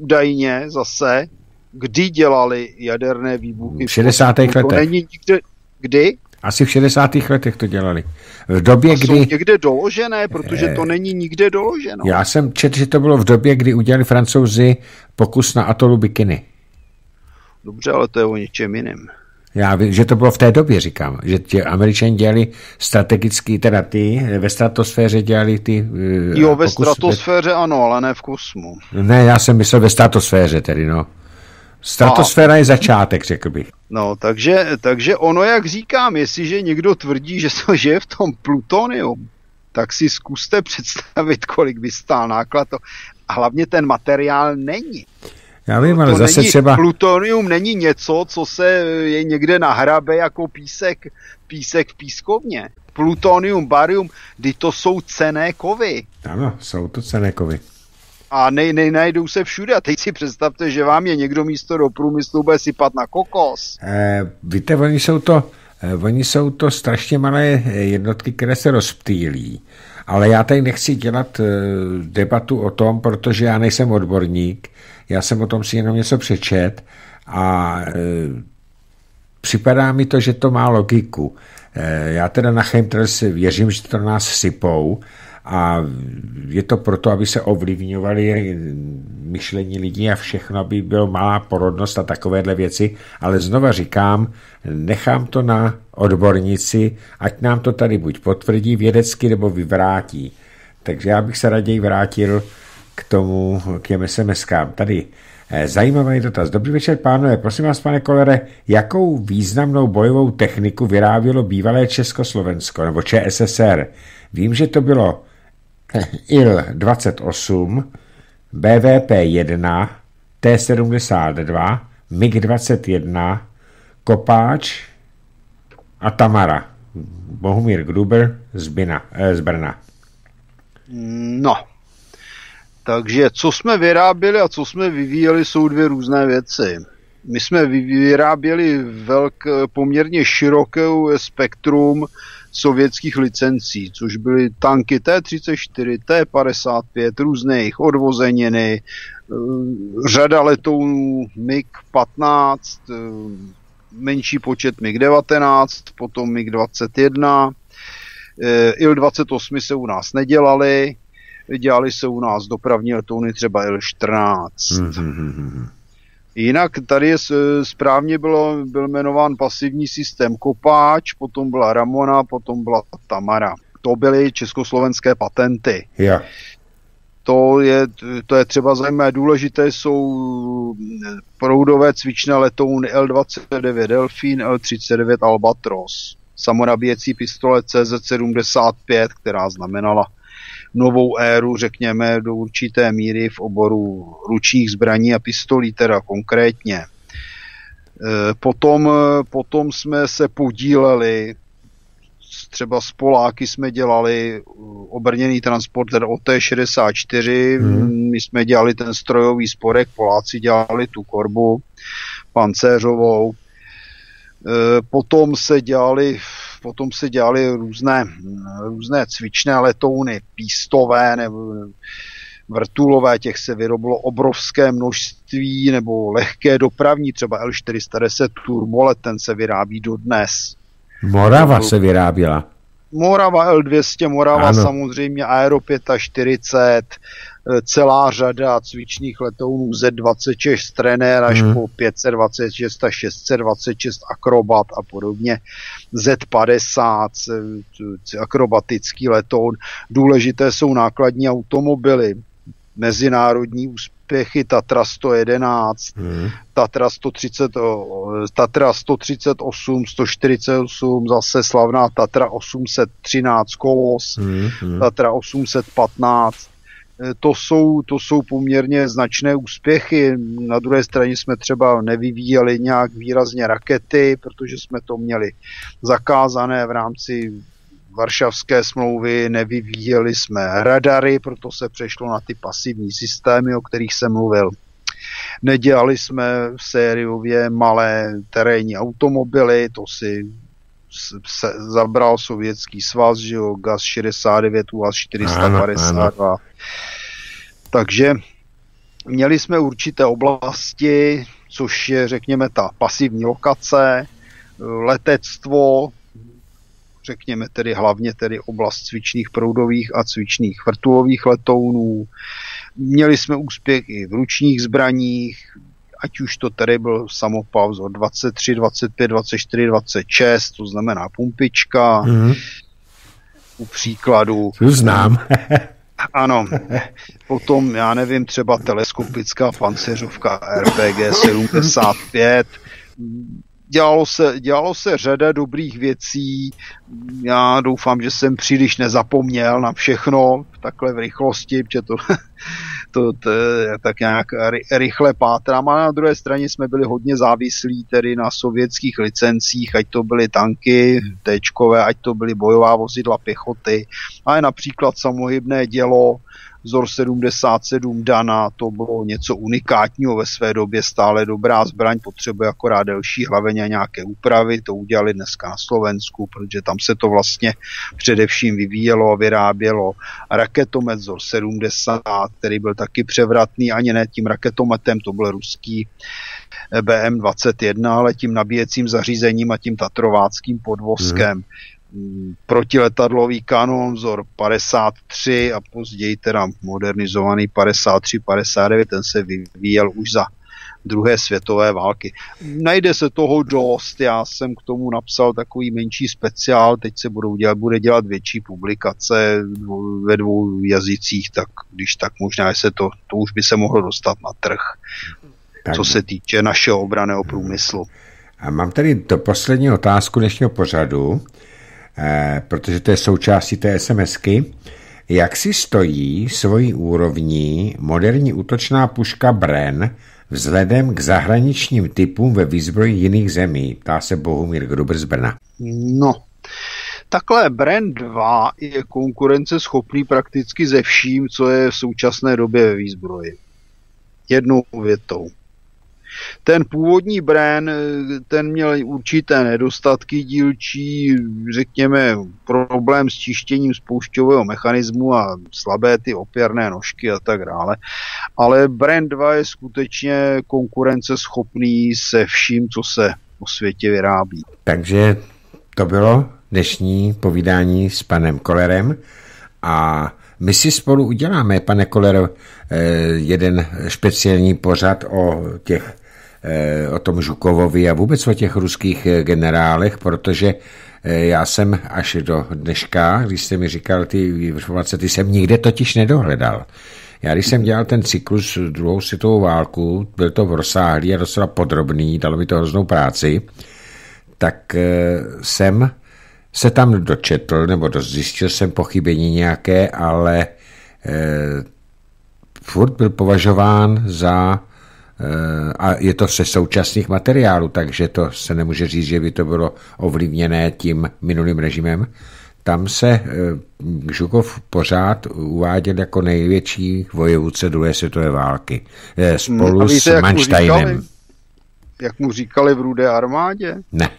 údajně zase, kdy dělali jaderné výbuchy? V 60. letech. To není nikde, kdy? Asi v 60. letech to dělali. V době, A kdy... jsou někde doložené, protože to není nikde doloženo. Já jsem četl, že to bylo v době, kdy udělali francouzi pokus na atolu Bikini. Dobře, ale to je o něčem jiném. Já vím, že to bylo v té době, říkám, že ti američani dělali strategický, teda ty ve stratosféře dělali ty... Uh, jo, ve pokus, stratosféře ve... ano, ale ne v kosmu. Ne, já jsem myslel ve stratosféře tedy, no. Stratosféra je začátek, řekl bych. No, takže, takže ono, jak říkám, jestliže někdo tvrdí, že to žije v tom plutonium, tak si zkuste představit, kolik by stál náklad. To, a hlavně ten materiál není. Já vím, ale to zase není, třeba... Plutonium není něco, co se je někde na hrabe jako písek, písek v pískovně. Plutonium, barium, kdy to jsou cené kovy. Ano, jsou to cené kovy a nej, nej, najdou se všude. A teď si představte, že vám je někdo místo do průmyslu bude sypat na kokos. Eh, víte, oni jsou to, eh, oni jsou to strašně malé jednotky, které se rozptýlí. Ale já tady nechci dělat eh, debatu o tom, protože já nejsem odborník, já jsem o tom si jenom něco přečet a eh, připadá mi to, že to má logiku. Eh, já teda na chemtrails věřím, že to nás sypou, a je to proto, aby se ovlivňovaly myšlení lidí a všechno, aby byla malá porodnost a takovéhle věci, ale znova říkám, nechám to na odborníci, ať nám to tady buď potvrdí vědecky nebo vyvrátí. Takže já bych se raději vrátil k tomu, k těm SMSkám. Tady eh, zajímavý dotaz. Dobrý večer, pánové. Prosím vás, pane Kolere, jakou významnou bojovou techniku vyrábělo bývalé Československo nebo ČSSR? Vím, že to bylo IL-28, BVP-1, T-72, MiG-21, Kopáč a Tamara. Bohumír Gruber z, Bina, eh, z Brna. No, takže co jsme vyráběli a co jsme vyvíjeli, jsou dvě různé věci. My jsme vyráběli velk, poměrně široké spektrum sovětských licencí, což byly tanky T-34, T-55, různé jejich odvozeniny, eh, řada letounů MiG-15, eh, menší počet MiG-19, potom MiG-21, eh, Il-28 se u nás nedělali, dělali se u nás dopravní letouny třeba Il-14. Mm-hmm. Jinak tady je správně bylo, byl jmenován pasivní systém Kopáč, potom byla Ramona, potom byla Tamara. To byly československé patenty. Yeah. To je, to je třeba zajímavé. Důležité jsou proudové cvičné letouny L-29 Delfín, L-39 Albatros. Samonabíjecí pistole CZ-75, která znamenala novou éru, řekněme, do určité míry v oboru ručních zbraní a pistolí teda konkrétně. Potom, potom jsme se podíleli třeba s Poláky jsme dělali obrněný transporter OT-64, hmm. my jsme dělali ten strojový sporek, Poláci dělali tu korbu pancéřovou, potom se dělali potom se dělali různé, různé cvičné letouny, pístové nebo vrtulové, těch se vyrobilo obrovské množství, nebo lehké dopravní, třeba L410 Turbolet, ten se vyrábí dodnes. Morava se vyráběla. Morava L200, Morava ano. samozřejmě Aero 45, eh, celá řada cvičných letounů Z26 trenér až hmm. po 526 a 626 akrobat a podobně. Z50 akrobatický letoun. Důležité jsou nákladní automobily mezinárodní úspěchy Tatra 111, hmm. Tatra, 130, Tatra 138, 148, zase slavná Tatra 813 Kolos, hmm. hmm. Tatra 815. To jsou, to jsou poměrně značné úspěchy. Na druhé straně jsme třeba nevyvíjeli nějak výrazně rakety, protože jsme to měli zakázané v rámci Varšavské smlouvy, nevyvíjeli jsme radary, proto se přešlo na ty pasivní systémy, o kterých jsem mluvil. Nedělali jsme sériově malé terénní automobily, to si se zabral sovětský svaz, že jo, GAZ 69, UAZ 452. Ano, ano. Takže měli jsme určité oblasti, což je, řekněme, ta pasivní lokace, letectvo, řekněme tedy hlavně tedy oblast cvičných proudových a cvičných vrtulových letounů. Měli jsme úspěch i v ručních zbraních, ať už to tedy byl samopal vzor 23, 25, 24, 26, to znamená pumpička. Mm-hmm. U příkladu. Znám. Ano, potom, já nevím, třeba teleskopická pancéřovka RPG 75, dělalo se, dělalo se řada dobrých věcí. Já doufám, že jsem příliš nezapomněl na všechno takhle v rychlosti, protože to, to, to tak nějak rychle pátrám. A na druhé straně jsme byli hodně závislí tedy na sovětských licencích, ať to byly tanky téčkové, ať to byly bojová vozidla pěchoty, ale například samohybné dělo, Zor 77 Dana, to bylo něco unikátního ve své době, stále dobrá zbraň, potřebuje akorát delší hlaveně a nějaké úpravy, to udělali dneska na Slovensku, protože tam se to vlastně především vyvíjelo a vyrábělo. Raketomet Zor 70, který byl taky převratný, ani ne tím raketometem, to byl ruský BM-21, ale tím nabíjecím zařízením a tím tatrováckým podvozkem. Hmm protiletadlový kanon vzor 53 a později teda modernizovaný 53-59, ten se vyvíjel už za druhé světové války. Najde se toho dost, já jsem k tomu napsal takový menší speciál, teď se budou dělat, bude dělat větší publikace ve dvou jazycích, tak když tak možná se to, to už by se mohlo dostat na trh, tak. co se týče našeho obraného průmyslu. A mám tady to poslední otázku dnešního pořadu. Eh, protože to je součástí té SMSky, jak si stojí svojí úrovní moderní útočná puška Bren vzhledem k zahraničním typům ve výzbroji jiných zemí, ptá se Bohumír Gruber z Brna. No, takhle Bren 2 je konkurenceschopný prakticky ze vším, co je v současné době ve výzbroji. Jednou větou. Ten původní brand, ten měl určité nedostatky dílčí, řekněme, problém s čištěním spoušťového mechanismu a slabé ty opěrné nožky a tak dále. Ale brand 2 je skutečně konkurenceschopný se vším, co se po světě vyrábí. Takže to bylo dnešní povídání s panem Kolerem a my si spolu uděláme, pane Kolero, eh, jeden speciální pořad o těch Eh, o tom Žukovovi a vůbec o těch ruských eh, generálech, protože eh, já jsem až do dneška, když jste mi říkal ty informace, ty jsem nikde totiž nedohledal. Já když jsem dělal ten cyklus druhou světovou válku, byl to rozsáhlý a docela podrobný, dalo mi to hroznou práci, tak jsem se tam dočetl, nebo zjistil jsem pochybení nějaké, ale furt byl považován za a je to se současných materiálů, takže to se nemůže říct, že by to bylo ovlivněné tím minulým režimem. Tam se eh, Žukov pořád uváděl jako největší vojevůdce druhé světové války. Eh, spolu hmm, víte, s Mansteinem. Jak mu říkali v Rudé armádě? Ne.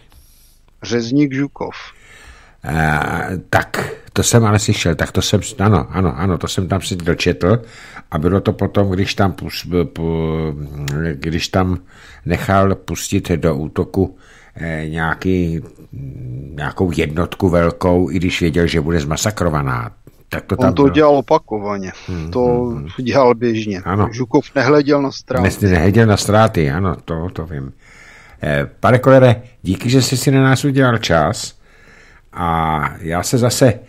Řezník Žukov. Uh, tak, to jsem ale slyšel, tak to jsem, ano, ano, ano, to jsem tam si dočetl a bylo to potom, když tam, když tam nechal pustit do útoku eh, nějaký, nějakou jednotku velkou, i když věděl, že bude zmasakrovaná. Tak to tam On to bylo. dělal opakovaně. Hmm, to hmm, hmm. dělal běžně. Ano. Žukov nehleděl na ztráty. Nehleděl na ztráty, ano, to, to vím. Eh, pane Kolere, díky, že jsi si na nás udělal čas a já se zase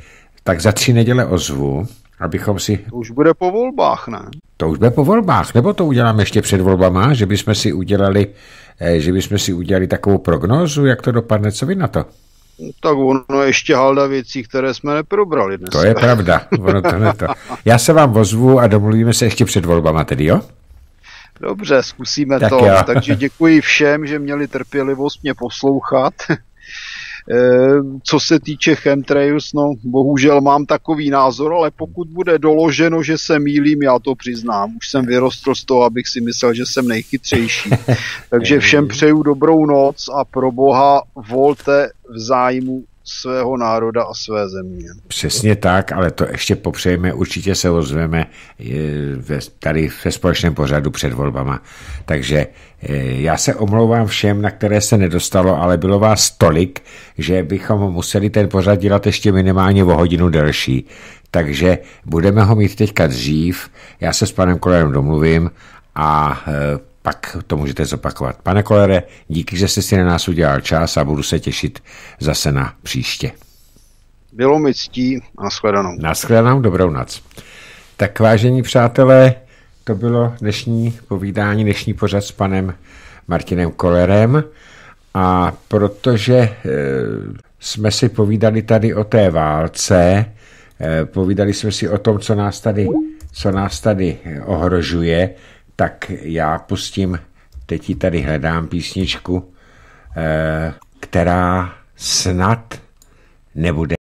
tak za tři neděle ozvu, abychom si... To už bude po volbách, ne? To už bude po volbách, nebo to uděláme ještě před volbama, že bychom si udělali, eh, že bychom si udělali takovou prognózu, jak to dopadne, co vy na to? Tak ono ještě halda věcí, které jsme neprobrali dnes. To je pravda. Ono to, ne to. Já se vám ozvu a domluvíme se ještě před volbama tedy, jo? Dobře, zkusíme tak to. Jo. Takže děkuji všem, že měli trpělivost mě poslouchat. Eh, co se týče chemtrails, no bohužel mám takový názor, ale pokud bude doloženo, že se mýlím, já to přiznám. Už jsem vyrostl z toho, abych si myslel, že jsem nejchytřejší. Takže všem přeju dobrou noc a pro boha volte v zájmu svého národa a své země. Přesně tak, ale to ještě popřejeme, určitě se ozveme tady ve společném pořadu před volbama. Takže eh, já se omlouvám všem, na které se nedostalo, ale bylo vás tolik, že bychom museli ten pořad dělat ještě minimálně o hodinu delší. Takže budeme ho mít teďka dřív, já se s panem Kolerem domluvím a eh, pak to můžete zopakovat. Pane Kolere, díky, že jste si na nás udělal čas a budu se těšit zase na příště. Bylo mi ctí, nashledanou. Nashledanou, dobrou noc. Tak vážení přátelé, to bylo dnešní povídání, dnešní pořad s panem Martinem Kolerem a protože e, jsme si povídali tady o té válce, e, povídali jsme si o tom, co nás tady, co nás tady ohrožuje, tak já pustím, teď ji tady hledám písničku, eh, která snad nebude